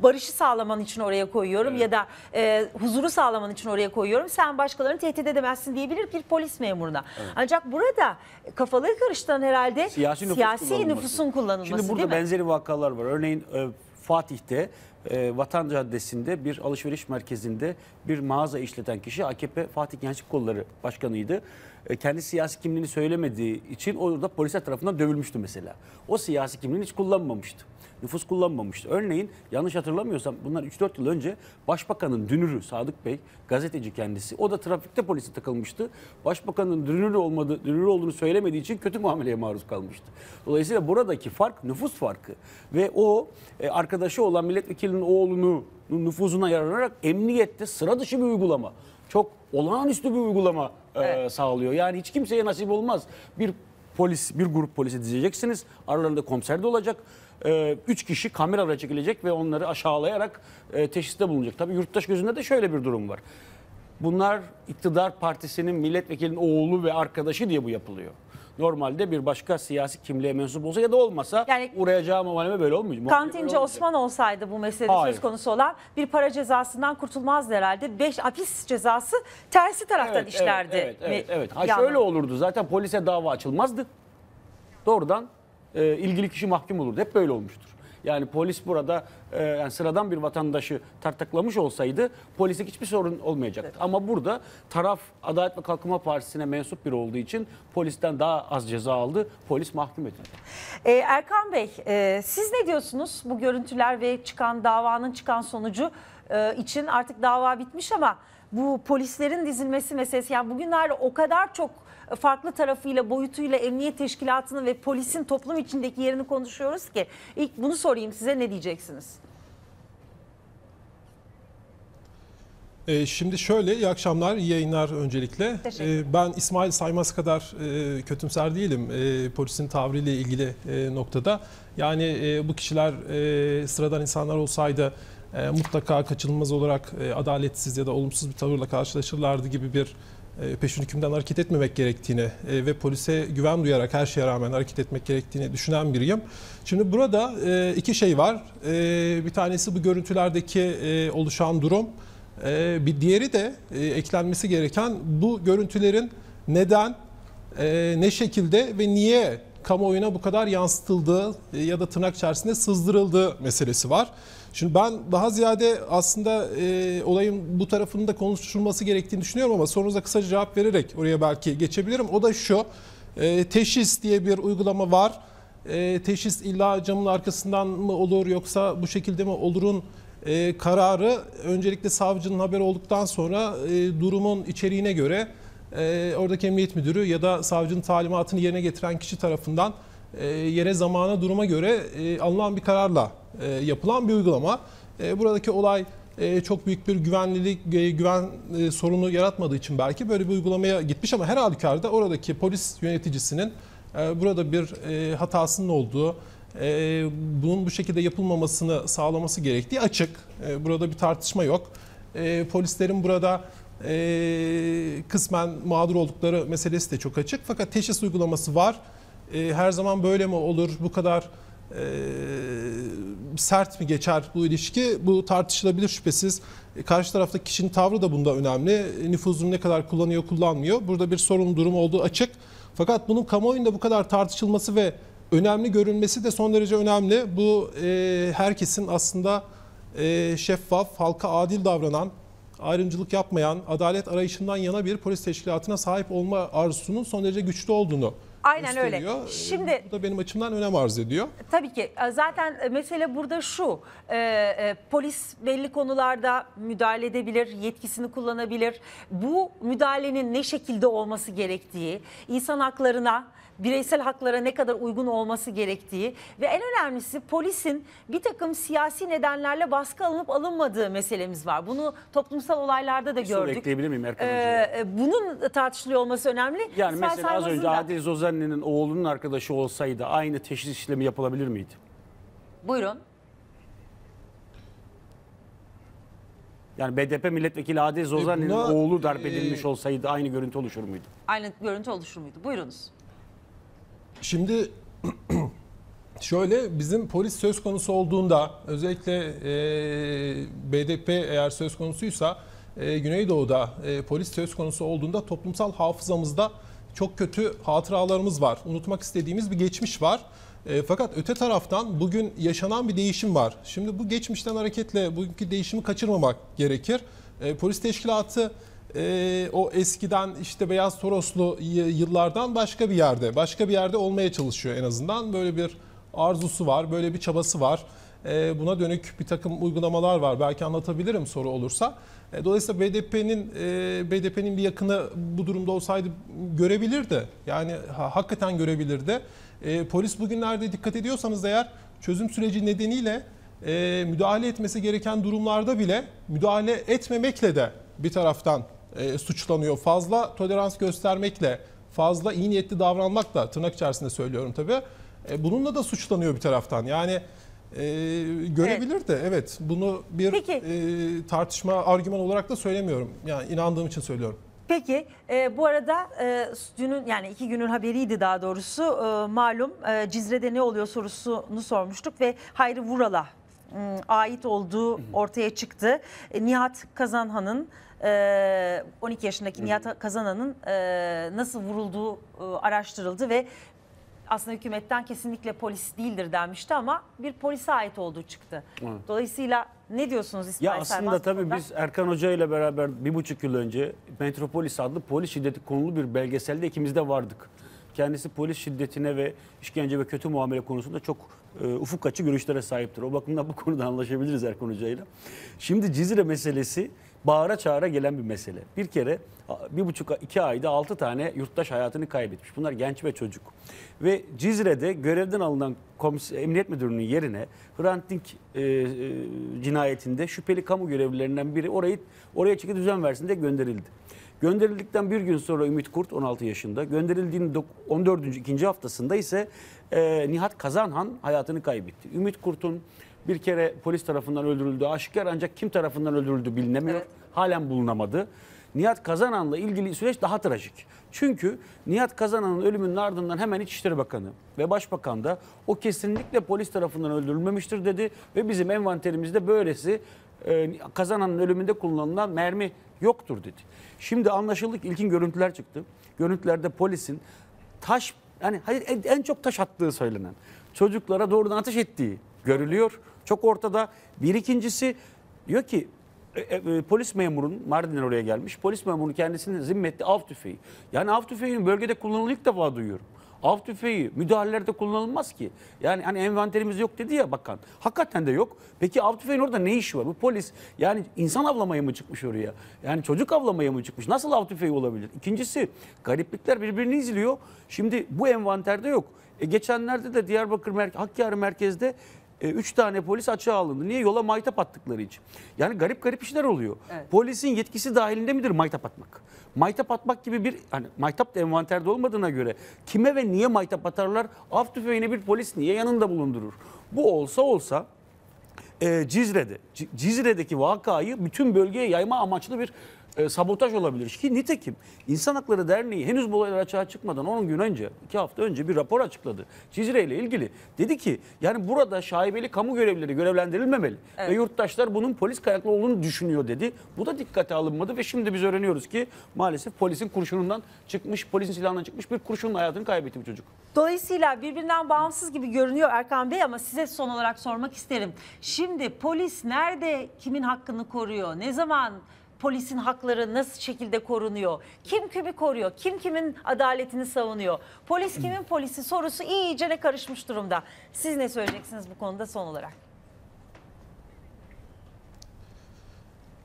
barışı sağlaman için oraya koyuyorum ya da e, huzuru sağlaman için oraya koyuyorum. Sen başkalarını tehdit edemezsin diyebilir bir polis memuruna. Ancak burada kafaları karıştıran herhalde Siyasi, nüfus siyasi kullanılması. nüfusun kullanılması Şimdi burada benzeri vakalar var. Örneğin e, Fatih'te e, Vatan Caddesi'nde bir alışveriş merkezinde bir mağaza işleten kişi AKP Fatih Gençlik Kolları Başkanı'ydı. E, kendi siyasi kimliğini söylemediği için orada polisler tarafından dövülmüştü mesela. O siyasi kimliğini hiç kullanmamıştı. Nüfus kullanmamıştı. Örneğin yanlış hatırlamıyorsam bunlar 3-4 yıl önce Başbakanın dünürü Sadık Bey gazeteci kendisi. O da trafikte polise takılmıştı. Başbakanın dünürü olmadı, dünürü olduğunu söylemediği için kötü muameleye maruz kalmıştı. Dolayısıyla buradaki fark nüfus farkı ve o e, arkadaşı olan milletvekilinin oğlunu nüfuzuna yaranarak emniyette sıra dışı bir uygulama. Çok olağanüstü bir uygulama e, sağlıyor. Yani hiç kimseye nasip olmaz. Bir polis, bir grup polisi dizeceksiniz. Aralarında komiser de olacak. Ee, üç kişi kameralara çekilecek ve onları aşağılayarak e, teşhiste bulunacak. Tabii yurttaş gözünde de şöyle bir durum var. Bunlar iktidar partisinin milletvekilinin oğlu ve arkadaşı diye bu yapılıyor. Normalde bir başka siyasi kimliğe mensup olsa ya da olmasa Yani- uğrayacağı muamele böyle olmayacak. Kantinci Osman olsaydı bu meselede Hayır. söz konusu olan bir para cezasından kurtulmazdı herhalde. 5 hapis cezası tersi taraftan Evet, işlerdi. Evet, evet, evet. Ha şöyle olurdu zaten polise dava açılmazdı. Doğrudan e, ilgili kişi mahkum olurdu. Hep böyle olmuştur. Yani polis burada e, yani sıradan bir vatandaşı tartaklamış olsaydı polislik hiçbir sorun olmayacaktı. Ama burada taraf Adalet ve Kalkınma Partisi'ne mensup biri olduğu için polisten daha az ceza aldı. Polis mahkum edildi. Ee, Erkan Bey, e, siz ne diyorsunuz bu görüntüler ve çıkan davanın çıkan sonucu e, için artık dava bitmiş ama bu polislerin dizilmesi meselesi yani bugünlerde o kadar çok farklı tarafıyla boyutuyla emniyet teşkilatını ve polisin toplum içindeki yerini konuşuyoruz ki ilk bunu sorayım size ne diyeceksiniz? Ee, Şimdi şöyle, iyi akşamlar, iyi yayınlar öncelikle. Ee, Ben İsmail Saymaz kadar e, kötümser değilim e, polisin tavrıyla ilgili e, noktada. Yani e, bu kişiler e, sıradan insanlar olsaydı e, mutlaka kaçınılmaz olarak e, adaletsiz ya da olumsuz bir tavırla karşılaşırlardı gibi bir e, peşin hükümden hareket etmemek gerektiğini e, ve polise güven duyarak her şeye rağmen hareket etmek gerektiğini düşünen biriyim. Şimdi burada e, iki şey var. E, Bir tanesi bu görüntülerdeki e, oluşan durum. Bir diğeri de e, eklenmesi gereken bu görüntülerin neden, e, ne şekilde ve niye kamuoyuna bu kadar yansıtıldığı e, ya da tırnak içerisinde sızdırıldığı meselesi var. Şimdi ben daha ziyade aslında e, olayın bu tarafının da konuşulması gerektiğini düşünüyorum ama sorunuza kısaca cevap vererek oraya belki geçebilirim. O da şu, e, teşhis diye bir uygulama var. E, teşhis illa camın arkasından mı olur yoksa bu şekilde mi olurun e, kararı öncelikle savcının haberi olduktan sonra e, durumun içeriğine göre e, oradaki emniyet müdürü ya da savcının talimatını yerine getiren kişi tarafından yere zamana duruma göre e, alınan bir kararla e, yapılan bir uygulama. E, buradaki olay e, çok büyük bir güvenlilik e, güven e, sorunu yaratmadığı için belki böyle bir uygulamaya gitmiş ama her halükarda oradaki polis yöneticisinin e, burada bir e, hatasının olduğu e, bunun bu şekilde yapılmamasını sağlaması gerektiği açık. E, burada bir tartışma yok. E, polislerin burada e, kısmen mağdur oldukları meselesi de çok açık. Fakat teşhis uygulaması var. E, her zaman böyle mi olur? Bu kadar e, sert mi geçer bu ilişki? Bu tartışılabilir şüphesiz. E, Karşı taraftaki kişinin tavrı da bunda önemli. E, Nüfuzunu ne kadar kullanıyor, kullanmıyor. Burada bir sorun durumu olduğu açık. Fakat bunun kamuoyunda bu kadar tartışılması ve önemli görünmesi de son derece önemli. Bu e, herkesin aslında e, şeffaf, halka adil davranan, ayrımcılık yapmayan, adalet arayışından yana bir polis teşkilatına sahip olma arzusunun son derece güçlü olduğunu Aynen öyle. gösteriyor. E, Şimdi- bu da benim açımdan önem arz ediyor. Tabii ki. E, Zaten e, mesele burada şu. e, e, polis belli konularda müdahale edebilir, yetkisini kullanabilir. Bu müdahalenin ne şekilde olması gerektiği, insan haklarına, bireysel haklara ne kadar uygun olması gerektiği ve en önemlisi polisin bir takım siyasi nedenlerle baskı alınıp alınmadığı meselemiz var. Bunu toplumsal olaylarda da Bir soru gördük. ekleyebilir miyim Erkan E, Hoca'ya? e, bunun tartışılıyor olması önemli. Yani İsmail mesela az önce da- Adil Zozanne'nin oğlunun arkadaşı olsaydı aynı teşhis işlemi yapılabilir miydi? Buyurun. Yani BDP milletvekili Adil Zozanne'nin buna, oğlu darp e, edilmiş olsaydı aynı görüntü oluşur muydu? Aynı görüntü oluşur muydu? Buyurunuz. Şimdi (clears throat) şöyle bizim polis söz konusu olduğunda özellikle e, BDP eğer söz konusuysa e, Güneydoğu'da e, polis söz konusu olduğunda toplumsal hafızamızda çok kötü hatıralarımız var. Unutmak istediğimiz bir geçmiş var. E, fakat öte taraftan bugün yaşanan bir değişim var. Şimdi bu geçmişten hareketle bugünkü değişimi kaçırmamak gerekir. E, polis teşkilatı e, o eskiden işte Beyaz Toroslu yıllardan başka bir yerde, başka bir yerde olmaya çalışıyor en azından. Böyle bir arzusu var, böyle bir çabası var. E, buna dönük bir takım uygulamalar var. Belki anlatabilirim soru olursa. E, dolayısıyla BDP'nin e, BDP'nin bir yakını bu durumda olsaydı görebilirdi. Yani ha- hakikaten görebilirdi. E, polis bugünlerde dikkat ediyorsanız eğer çözüm süreci nedeniyle e, müdahale etmesi gereken durumlarda bile müdahale etmemekle de bir taraftan e, suçlanıyor. Fazla tolerans göstermekle, fazla iyi niyetli davranmakla tırnak içerisinde söylüyorum tabii. E, bununla da suçlanıyor bir taraftan. Yani e, görebilir de evet bunu bir Peki. e, tartışma argüman olarak da söylemiyorum. Yani inandığım için söylüyorum. Peki e, bu arada e, dünün yani iki günün haberiydi daha doğrusu E, malum e, Cizre'de ne oluyor sorusunu sormuştuk ve Hayri Vural'a m, ait olduğu ortaya çıktı. E, Nihat Kazanhan'ın 12 yaşındaki Nihat Kazanhan'ın e, nasıl vurulduğu araştırıldı ve aslında hükümetten kesinlikle polis değildir denmişti ama bir polise ait olduğu çıktı. Evet. Dolayısıyla ne diyorsunuz İsmail Ya aslında tabii biz Erkan Hoca ile beraber bir buçuk yıl önce Metropolis adlı polis şiddeti konulu bir belgeselde ikimiz de vardık. Kendisi polis şiddetine ve işkence ve kötü muamele konusunda çok e, ufuk açı görüşlere sahiptir. O bakımdan bu konuda anlaşabiliriz Erkan Hoca ile. Şimdi Cizre meselesi bağıra çağıra gelen bir mesele. Bir kere bir buçuk iki ayda altı tane yurttaş hayatını kaybetmiş. Bunlar genç ve çocuk. Ve Cizre'de görevden alınan komis, emniyet müdürünün yerine Hrant Dink e, e, cinayetinde şüpheli kamu görevlilerinden biri orayı oraya çeki düzen versin diye gönderildi. Gönderildikten bir gün sonra Ümit Kurt 16 yaşında. Gönderildiğinin dok- 14. ikinci haftasında ise e, Nihat Kazanhan hayatını kaybetti. Ümit Kurt'un bir kere polis tarafından öldürüldüğü aşikar ancak kim tarafından öldürüldüğü bilinemiyor. Evet. Halen bulunamadı. Nihat Kazanan'la ilgili süreç daha trajik. Çünkü Nihat Kazanan'ın ölümünün ardından hemen İçişleri Bakanı ve Başbakan da o kesinlikle polis tarafından öldürülmemiştir dedi ve bizim envanterimizde böylesi e, Kazanan'ın ölümünde kullanılan mermi yoktur dedi. Şimdi anlaşıldı ki ilkin görüntüler çıktı. Görüntülerde polisin taş yani hayır en çok taş attığı söylenen çocuklara doğrudan ateş ettiği görülüyor. Çok ortada. Bir ikincisi diyor ki e, e, e, polis memurun Mardin'den oraya gelmiş. Polis memurunun kendisinin zimmetli av tüfeği. Yani av tüfeğinin bölgede kullanıldığını ilk defa duyuyorum. Av tüfeği müdahalelerde kullanılmaz ki. Yani hani envanterimiz yok dedi ya bakan. Hakikaten de yok. Peki av tüfeğin orada ne işi var? Bu polis yani insan avlamaya mı çıkmış oraya? Yani çocuk avlamaya mı çıkmış? Nasıl av tüfeği olabilir? İkincisi gariplikler birbirini izliyor. Şimdi bu envanterde yok. E, geçenlerde de Diyarbakır Merke, Hakkari merkezde 3 tane polis açığa alındı. Niye? Yola maytap attıkları için. Yani garip garip işler oluyor. Evet. Polisin yetkisi dahilinde midir maytap atmak? Maytap atmak gibi bir hani maytap da envanterde olmadığına göre kime ve niye maytap atarlar? Av tüfeğine bir polis niye yanında bulundurur? Bu olsa olsa e, Cizre'de, Cizre'deki vakayı bütün bölgeye yayma amaçlı bir e, sabotaj olabilir. Ki nitekim İnsan Hakları Derneği henüz bu olaylar açığa çıkmadan 10 gün önce, 2 hafta önce bir rapor açıkladı. Cizre ile ilgili. Dedi ki yani burada şaibeli kamu görevlileri görevlendirilmemeli. Evet. Ve yurttaşlar bunun polis kaynaklı olduğunu düşünüyor dedi. Bu da dikkate alınmadı ve şimdi biz öğreniyoruz ki maalesef polisin kurşunundan çıkmış, polisin silahından çıkmış bir kurşunun hayatını kaybetti bu çocuk. Dolayısıyla birbirinden bağımsız gibi görünüyor Erkan Bey ama size son olarak sormak isterim. Şimdi polis nerede kimin hakkını koruyor? Ne zaman polisin hakları nasıl şekilde korunuyor? Kim kimi koruyor? Kim kimin adaletini savunuyor? Polis kimin polisi sorusu iyice ne karışmış durumda. Siz ne söyleyeceksiniz bu konuda son olarak?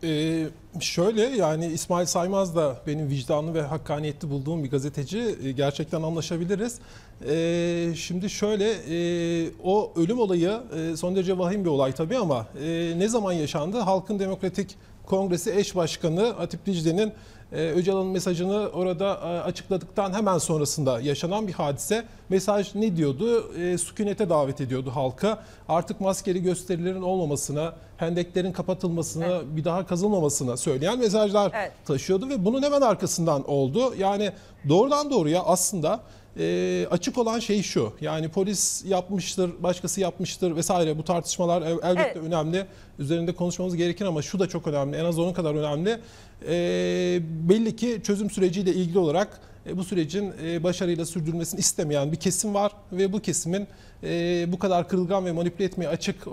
Ee, şöyle yani İsmail Saymaz da benim vicdanlı ve hakkaniyetli bulduğum bir gazeteci. Ee, gerçekten anlaşabiliriz. Ee, şimdi şöyle e, o ölüm olayı e, son derece vahim bir olay tabii ama e, ne zaman yaşandı? Halkın Demokratik Kongresi eş başkanı Atip Dicle'nin e, Öcalan'ın mesajını orada e, açıkladıktan hemen sonrasında yaşanan bir hadise. Mesaj ne diyordu? E, sükunete davet ediyordu halka. Artık maskeli gösterilerin olmamasına, hendeklerin kapatılmasına, bir daha kazılmamasına söyleyen mesajlar Evet. taşıyordu ve bunun hemen arkasından oldu. Yani doğrudan doğruya aslında e, açık olan şey şu. Yani polis yapmıştır, başkası yapmıştır vesaire bu tartışmalar el- elbette Evet. önemli. Üzerinde konuşmamız gerekir ama şu da çok önemli. En az onun kadar önemli. E, belli ki çözüm süreciyle ilgili olarak e, bu sürecin e, başarıyla sürdürülmesini istemeyen bir kesim var ve bu kesimin e, bu kadar kırılgan ve manipüle etmeye açık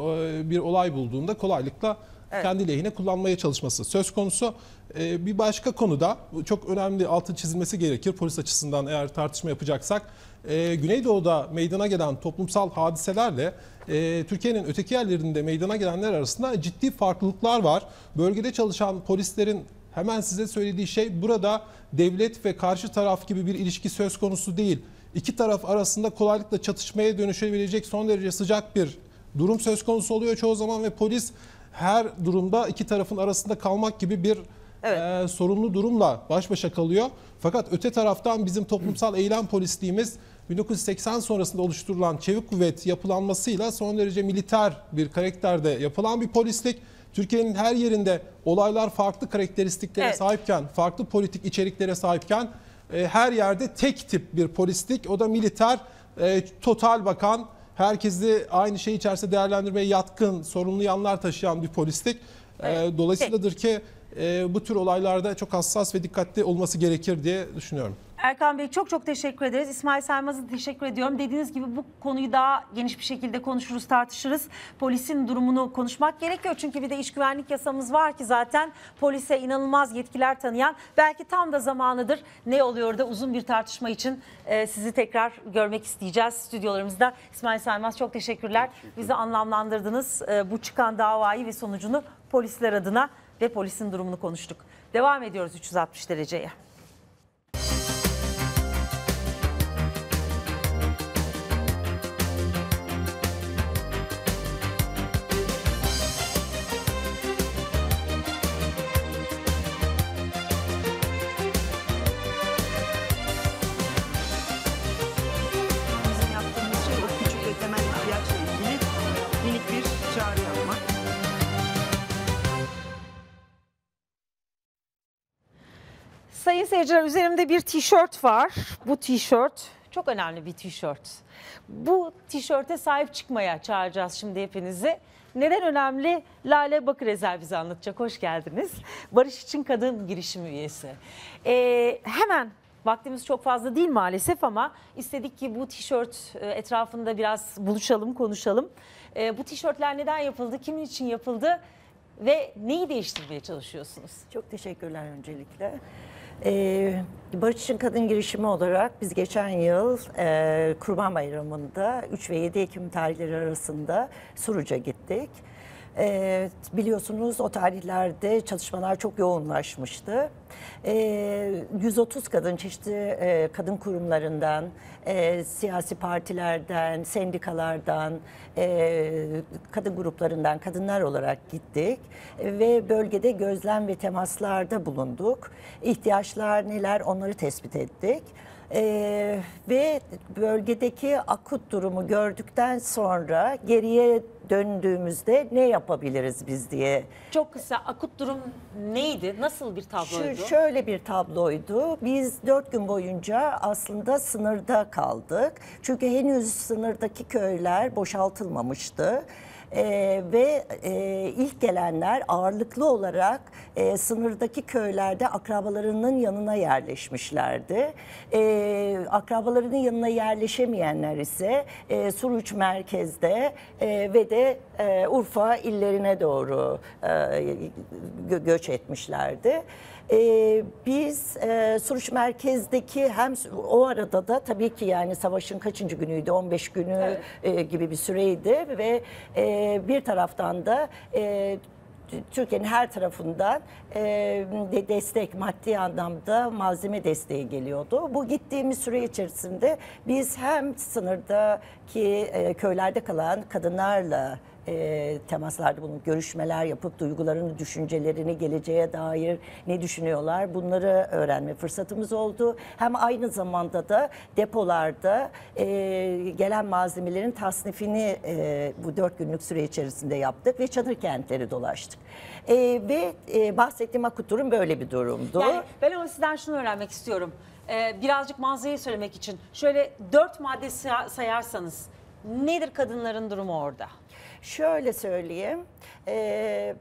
bir olay bulduğunda kolaylıkla Evet. kendi lehine kullanmaya çalışması söz konusu. Ee, bir başka konuda çok önemli altı çizilmesi gerekir polis açısından eğer tartışma yapacaksak. Ee, Güneydoğu'da meydana gelen toplumsal hadiselerle e, Türkiye'nin öteki yerlerinde meydana gelenler arasında ciddi farklılıklar var. Bölgede çalışan polislerin hemen size söylediği şey burada devlet ve karşı taraf gibi bir ilişki söz konusu değil. İki taraf arasında kolaylıkla çatışmaya dönüşebilecek son derece sıcak bir durum söz konusu oluyor çoğu zaman ve polis her durumda iki tarafın arasında kalmak gibi bir Evet. e, sorunlu durumla baş başa kalıyor. Fakat öte taraftan bizim toplumsal eylem polisliğimiz 1980 sonrasında oluşturulan çevik kuvvet yapılanmasıyla son derece militer bir karakterde yapılan bir polislik. Türkiye'nin her yerinde olaylar farklı karakteristiklere Evet. sahipken, farklı politik içeriklere sahipken e, her yerde tek tip bir polislik. O da militer, e, total bakan, herkesi aynı şey içerisinde değerlendirmeye yatkın, sorumlu yanlar taşıyan bir polislik. E, dolayısıyladır ki e, bu tür olaylarda çok hassas ve dikkatli olması gerekir diye düşünüyorum. Erkan Bey çok çok teşekkür ederiz. İsmail Saymaz'a teşekkür ediyorum. Dediğiniz gibi bu konuyu daha geniş bir şekilde konuşuruz, tartışırız. Polisin durumunu konuşmak gerekiyor. Çünkü bir de iş güvenlik yasamız var ki zaten polise inanılmaz yetkiler tanıyan. Belki tam da zamanıdır ne oluyor da uzun bir tartışma için e, sizi tekrar görmek isteyeceğiz stüdyolarımızda. İsmail Saymaz çok teşekkürler. Bizi anlamlandırdınız. E, bu çıkan davayı ve sonucunu polisler adına ve polisin durumunu konuştuk. Devam ediyoruz 360 dereceye. Seyirciler üzerimde bir tişört var. Bu tişört çok önemli bir tişört. Bu tişörte sahip çıkmaya çağıracağız şimdi hepinizi. Neden önemli? Lale Bakırezer bize anlatacak. Hoş geldiniz. Barış için Kadın girişimi üyesi. Ee, hemen vaktimiz çok fazla değil maalesef ama istedik ki bu tişört e, etrafında biraz buluşalım, konuşalım. Ee, bu tişörtler neden yapıldı, kimin için yapıldı ve neyi değiştirmeye çalışıyorsunuz? Çok teşekkürler öncelikle. Ee, Barış için Kadın girişimi olarak biz geçen yıl e, Kurban Bayramı'nda 3 ve 7 Ekim tarihleri arasında Suruç'a gittik. Ee, biliyorsunuz o tarihlerde çalışmalar çok yoğunlaşmıştı. Ee, 130 kadın çeşitli e, kadın kurumlarından, e, siyasi partilerden, sendikalardan, e, kadın gruplarından kadınlar olarak gittik E, ve bölgede gözlem ve temaslarda bulunduk. İhtiyaçlar neler onları tespit ettik. E, ve bölgedeki akut durumu gördükten sonra geriye döndüğümüzde ne yapabiliriz biz diye Çok kısa akut durum neydi? Nasıl bir tabloydu? şu, şöyle bir tabloydu. Biz dört gün boyunca aslında sınırda kaldık. Çünkü henüz sınırdaki köyler boşaltılmamıştı. Ee, ve e, ilk gelenler ağırlıklı olarak e, sınırdaki köylerde akrabalarının yanına yerleşmişlerdi. E, akrabalarının yanına yerleşemeyenler ise e, Suruç merkezde e, ve de e, Urfa illerine doğru e, gö- göç etmişlerdi. Ee, biz e, Suruç merkezdeki hem o arada da tabii ki yani savaşın kaçıncı günüydü 15 günü e, gibi bir süreydi ve e, bir taraftan da e, Türkiye'nin her tarafından e, de destek maddi anlamda malzeme desteği geliyordu. Bu gittiğimiz süre içerisinde biz hem sınırdaki e, köylerde kalan kadınlarla e, temaslarda bulunup görüşmeler yapıp duygularını, düşüncelerini, geleceğe dair ne düşünüyorlar bunları öğrenme fırsatımız oldu. Hem aynı zamanda da depolarda e, gelen malzemelerin tasnifini e, bu dört günlük süre içerisinde yaptık ve çadır kentleri dolaştık. E, ve e, bahsettiğim akut durum böyle bir durumdu. Yani ben ama sizden şunu öğrenmek istiyorum. Ee, birazcık manzarayı söylemek için. Şöyle dört madde say- sayarsanız nedir kadınların durumu orada? Şöyle söyleyeyim. eee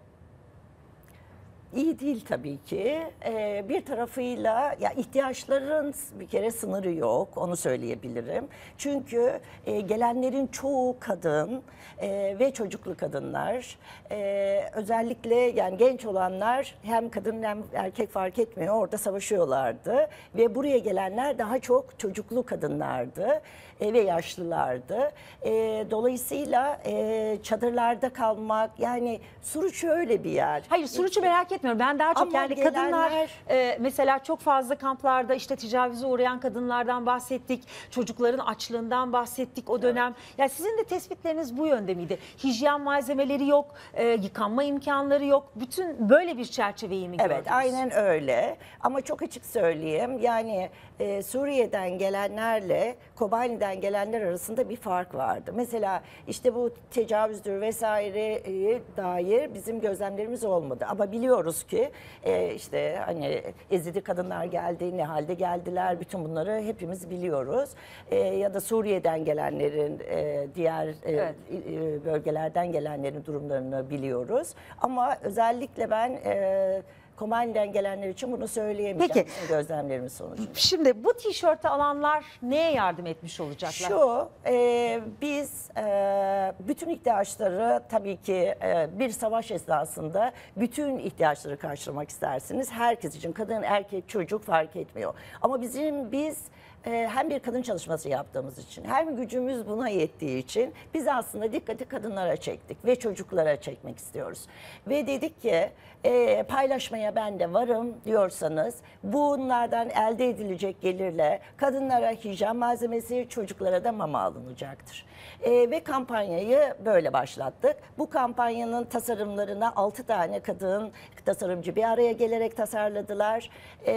iyi değil tabii ki. Eee, bir tarafıyla ya ihtiyaçların bir kere sınırı yok. Onu söyleyebilirim. Çünkü eee, gelenlerin çoğu kadın eee, ve çocuklu kadınlar. Eee, özellikle yani genç olanlar hem kadın hem erkek fark etmiyor. Orada savaşıyorlardı ve buraya gelenler daha çok çocuklu kadınlardı e, ve yaşlılardı. E, dolayısıyla e, çadırlarda kalmak yani Suruç öyle bir yer. Hayır Suruç'u merak etmiyorum. Ben daha çok yani kadınlar e, mesela çok fazla kamplarda işte tecavüze uğrayan kadınlardan bahsettik. Çocukların açlığından bahsettik o dönem. Ya sizin de tespitleriniz bu yönde miydi? Hijyen malzemeleri yok, e, yıkanma imkanları yok. Bütün böyle bir çerçeveyi mi Evet gördünüz? aynen öyle ama çok açık söyleyeyim yani e, Suriye'den gelenlerle Kobani'den gelenler arasında bir fark vardı. Mesela işte bu tecavüzdür vesaireye dair bizim gözlemlerimiz olmadı ama biliyoruz ki e, işte hani ezidi kadınlar geldi ne halde geldiler bütün bunları hepimiz biliyoruz. E, ya da Suriye'den gelenlerin e, diğer e, Evet. e, bölgelerden gelenlerin durumlarını biliyoruz. Ama özellikle ben e, Komani'den gelenler için bunu söyleyemeyeceğim. Peki. Bizim gözlemlerimiz sonucunda. Şimdi bu tişörtü alanlar neye yardım etmiş olacaklar? Şu, e, biz e, bütün ihtiyaçları tabii ki e, bir savaş esnasında bütün ihtiyaçları karşılamak istersiniz. Herkes için kadın, erkek, çocuk fark etmiyor. Ama bizim biz e, hem bir kadın çalışması yaptığımız için hem gücümüz buna yettiği için biz aslında dikkati kadınlara çektik ve çocuklara çekmek istiyoruz. Ve dedik ki e, paylaşmaya ben de varım diyorsanız bunlardan elde edilecek gelirle kadınlara hijyen malzemesi, çocuklara da mama alınacaktır. E, ve kampanyayı böyle başlattık. Bu kampanyanın tasarımlarına 6 tane kadın tasarımcı bir araya gelerek tasarladılar. E,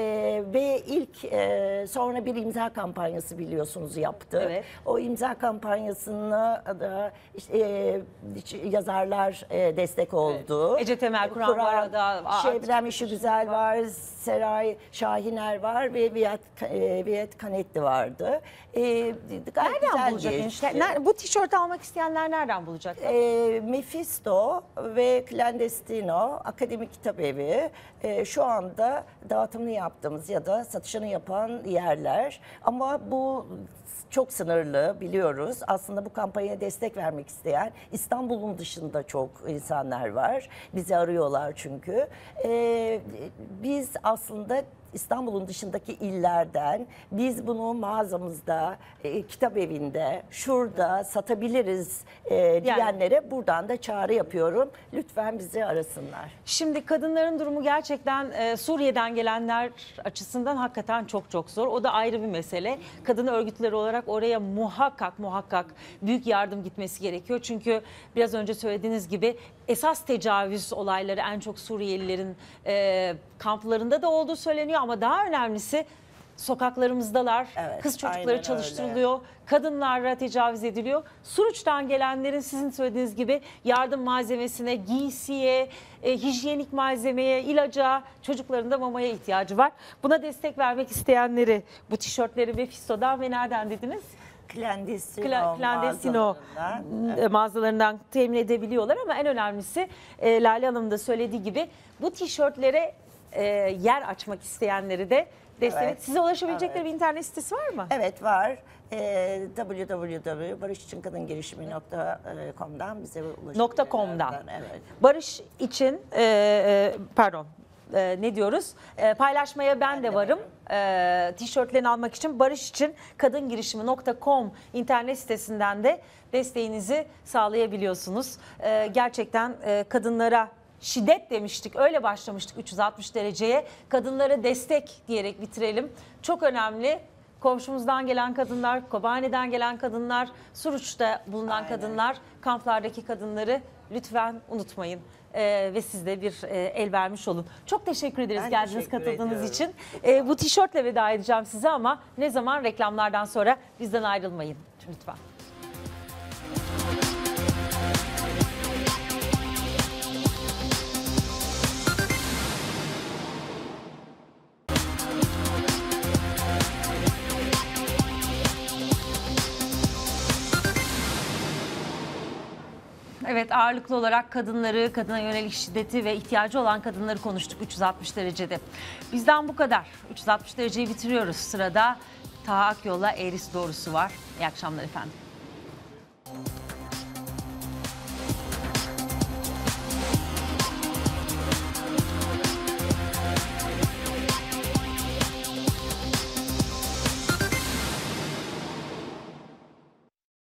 ve ilk e, sonra bir imza kampanyası biliyorsunuz yaptı. Evet. O imza kampanyasına da işte, e, yazarlar e, destek oldu. Ece Temel Kur'an bu arada, aa, Şebnem İşi Güzel var, Seray Şahiner var ve Viyet, e, Viyet Kanetli vardı. E, gayet Nereden güzel bulacak Bu tişörtü almak isteyenler nereden bulacak? E, Mephisto ve Clandestino Akademik Kitap Evi e, şu anda dağıtımını yaptığımız ya da satışını yapan yerler. Ama bu çok sınırlı biliyoruz. Aslında bu kampanyaya destek vermek isteyen İstanbul'un dışında çok insanlar var. Bizi arıyorlar çünkü. E, biz aslında İstanbul'un dışındaki illerden biz bunu mağazamızda, e, kitap evinde, şurada satabiliriz e, diyenlere buradan da çağrı yapıyorum. Lütfen bizi arasınlar. Şimdi kadınların durumu gerçekten e, Suriye'den gelenler açısından hakikaten çok çok zor. O da ayrı bir mesele. Kadın örgütleri olarak oraya muhakkak muhakkak büyük yardım gitmesi gerekiyor. Çünkü biraz önce söylediğiniz gibi esas tecavüz olayları en çok Suriyelilerin e, kamplarında da olduğu söyleniyor ama daha önemlisi sokaklarımızdalar. Evet, Kız aynen çocukları öyle. çalıştırılıyor. Kadınlara tecavüz ediliyor. Suruç'tan gelenlerin sizin söylediğiniz gibi yardım malzemesine, giysiye, e, hijyenik malzemeye, ilaca, çocukların da mamaya ihtiyacı var. Buna destek vermek isteyenleri bu tişörtleri ve Fisto'dan ve nereden dediniz? Clandestino, Kla- Clandestino mağazalarından. e, mağazalarından temin edebiliyorlar ama en önemlisi e, Lale Hanım da söylediği gibi bu tişörtlere e, yer açmak isteyenleri de destek. Evet. Size ulaşabilecekleri Evet. bir internet sitesi var mı? Evet var. E, www.barışiçinkadıngelişimi.com'dan bize ulaşabilirler. Com'dan. Evet. Barış için e, e, pardon e, ne diyoruz? E, paylaşmaya ben, de varım. E, tişörtlerini almak için barış için kadın girişimi.com internet sitesinden de desteğinizi sağlayabiliyorsunuz. E, gerçekten e, kadınlara şiddet demiştik. Öyle başlamıştık 360 dereceye. Kadınlara destek diyerek bitirelim. Çok önemli. Komşumuzdan gelen kadınlar, Kobani'den gelen kadınlar, Suruç'ta bulunan kadınlar, kamplardaki kadınları lütfen unutmayın. Ee, ve siz de bir e, el vermiş olun. Çok teşekkür ederiz Ben geldiğiniz teşekkür katıldığınız ediyorum. için. Ee, bu tişörtle veda edeceğim size ama ne zaman reklamlardan sonra bizden ayrılmayın lütfen. Evet ağırlıklı olarak kadınları, kadına yönelik şiddeti ve ihtiyacı olan kadınları konuştuk 360 derecede. Bizden bu kadar. 360 dereceyi bitiriyoruz. Sırada Taha Akyol'la Eris Doğrusu var. İyi akşamlar efendim.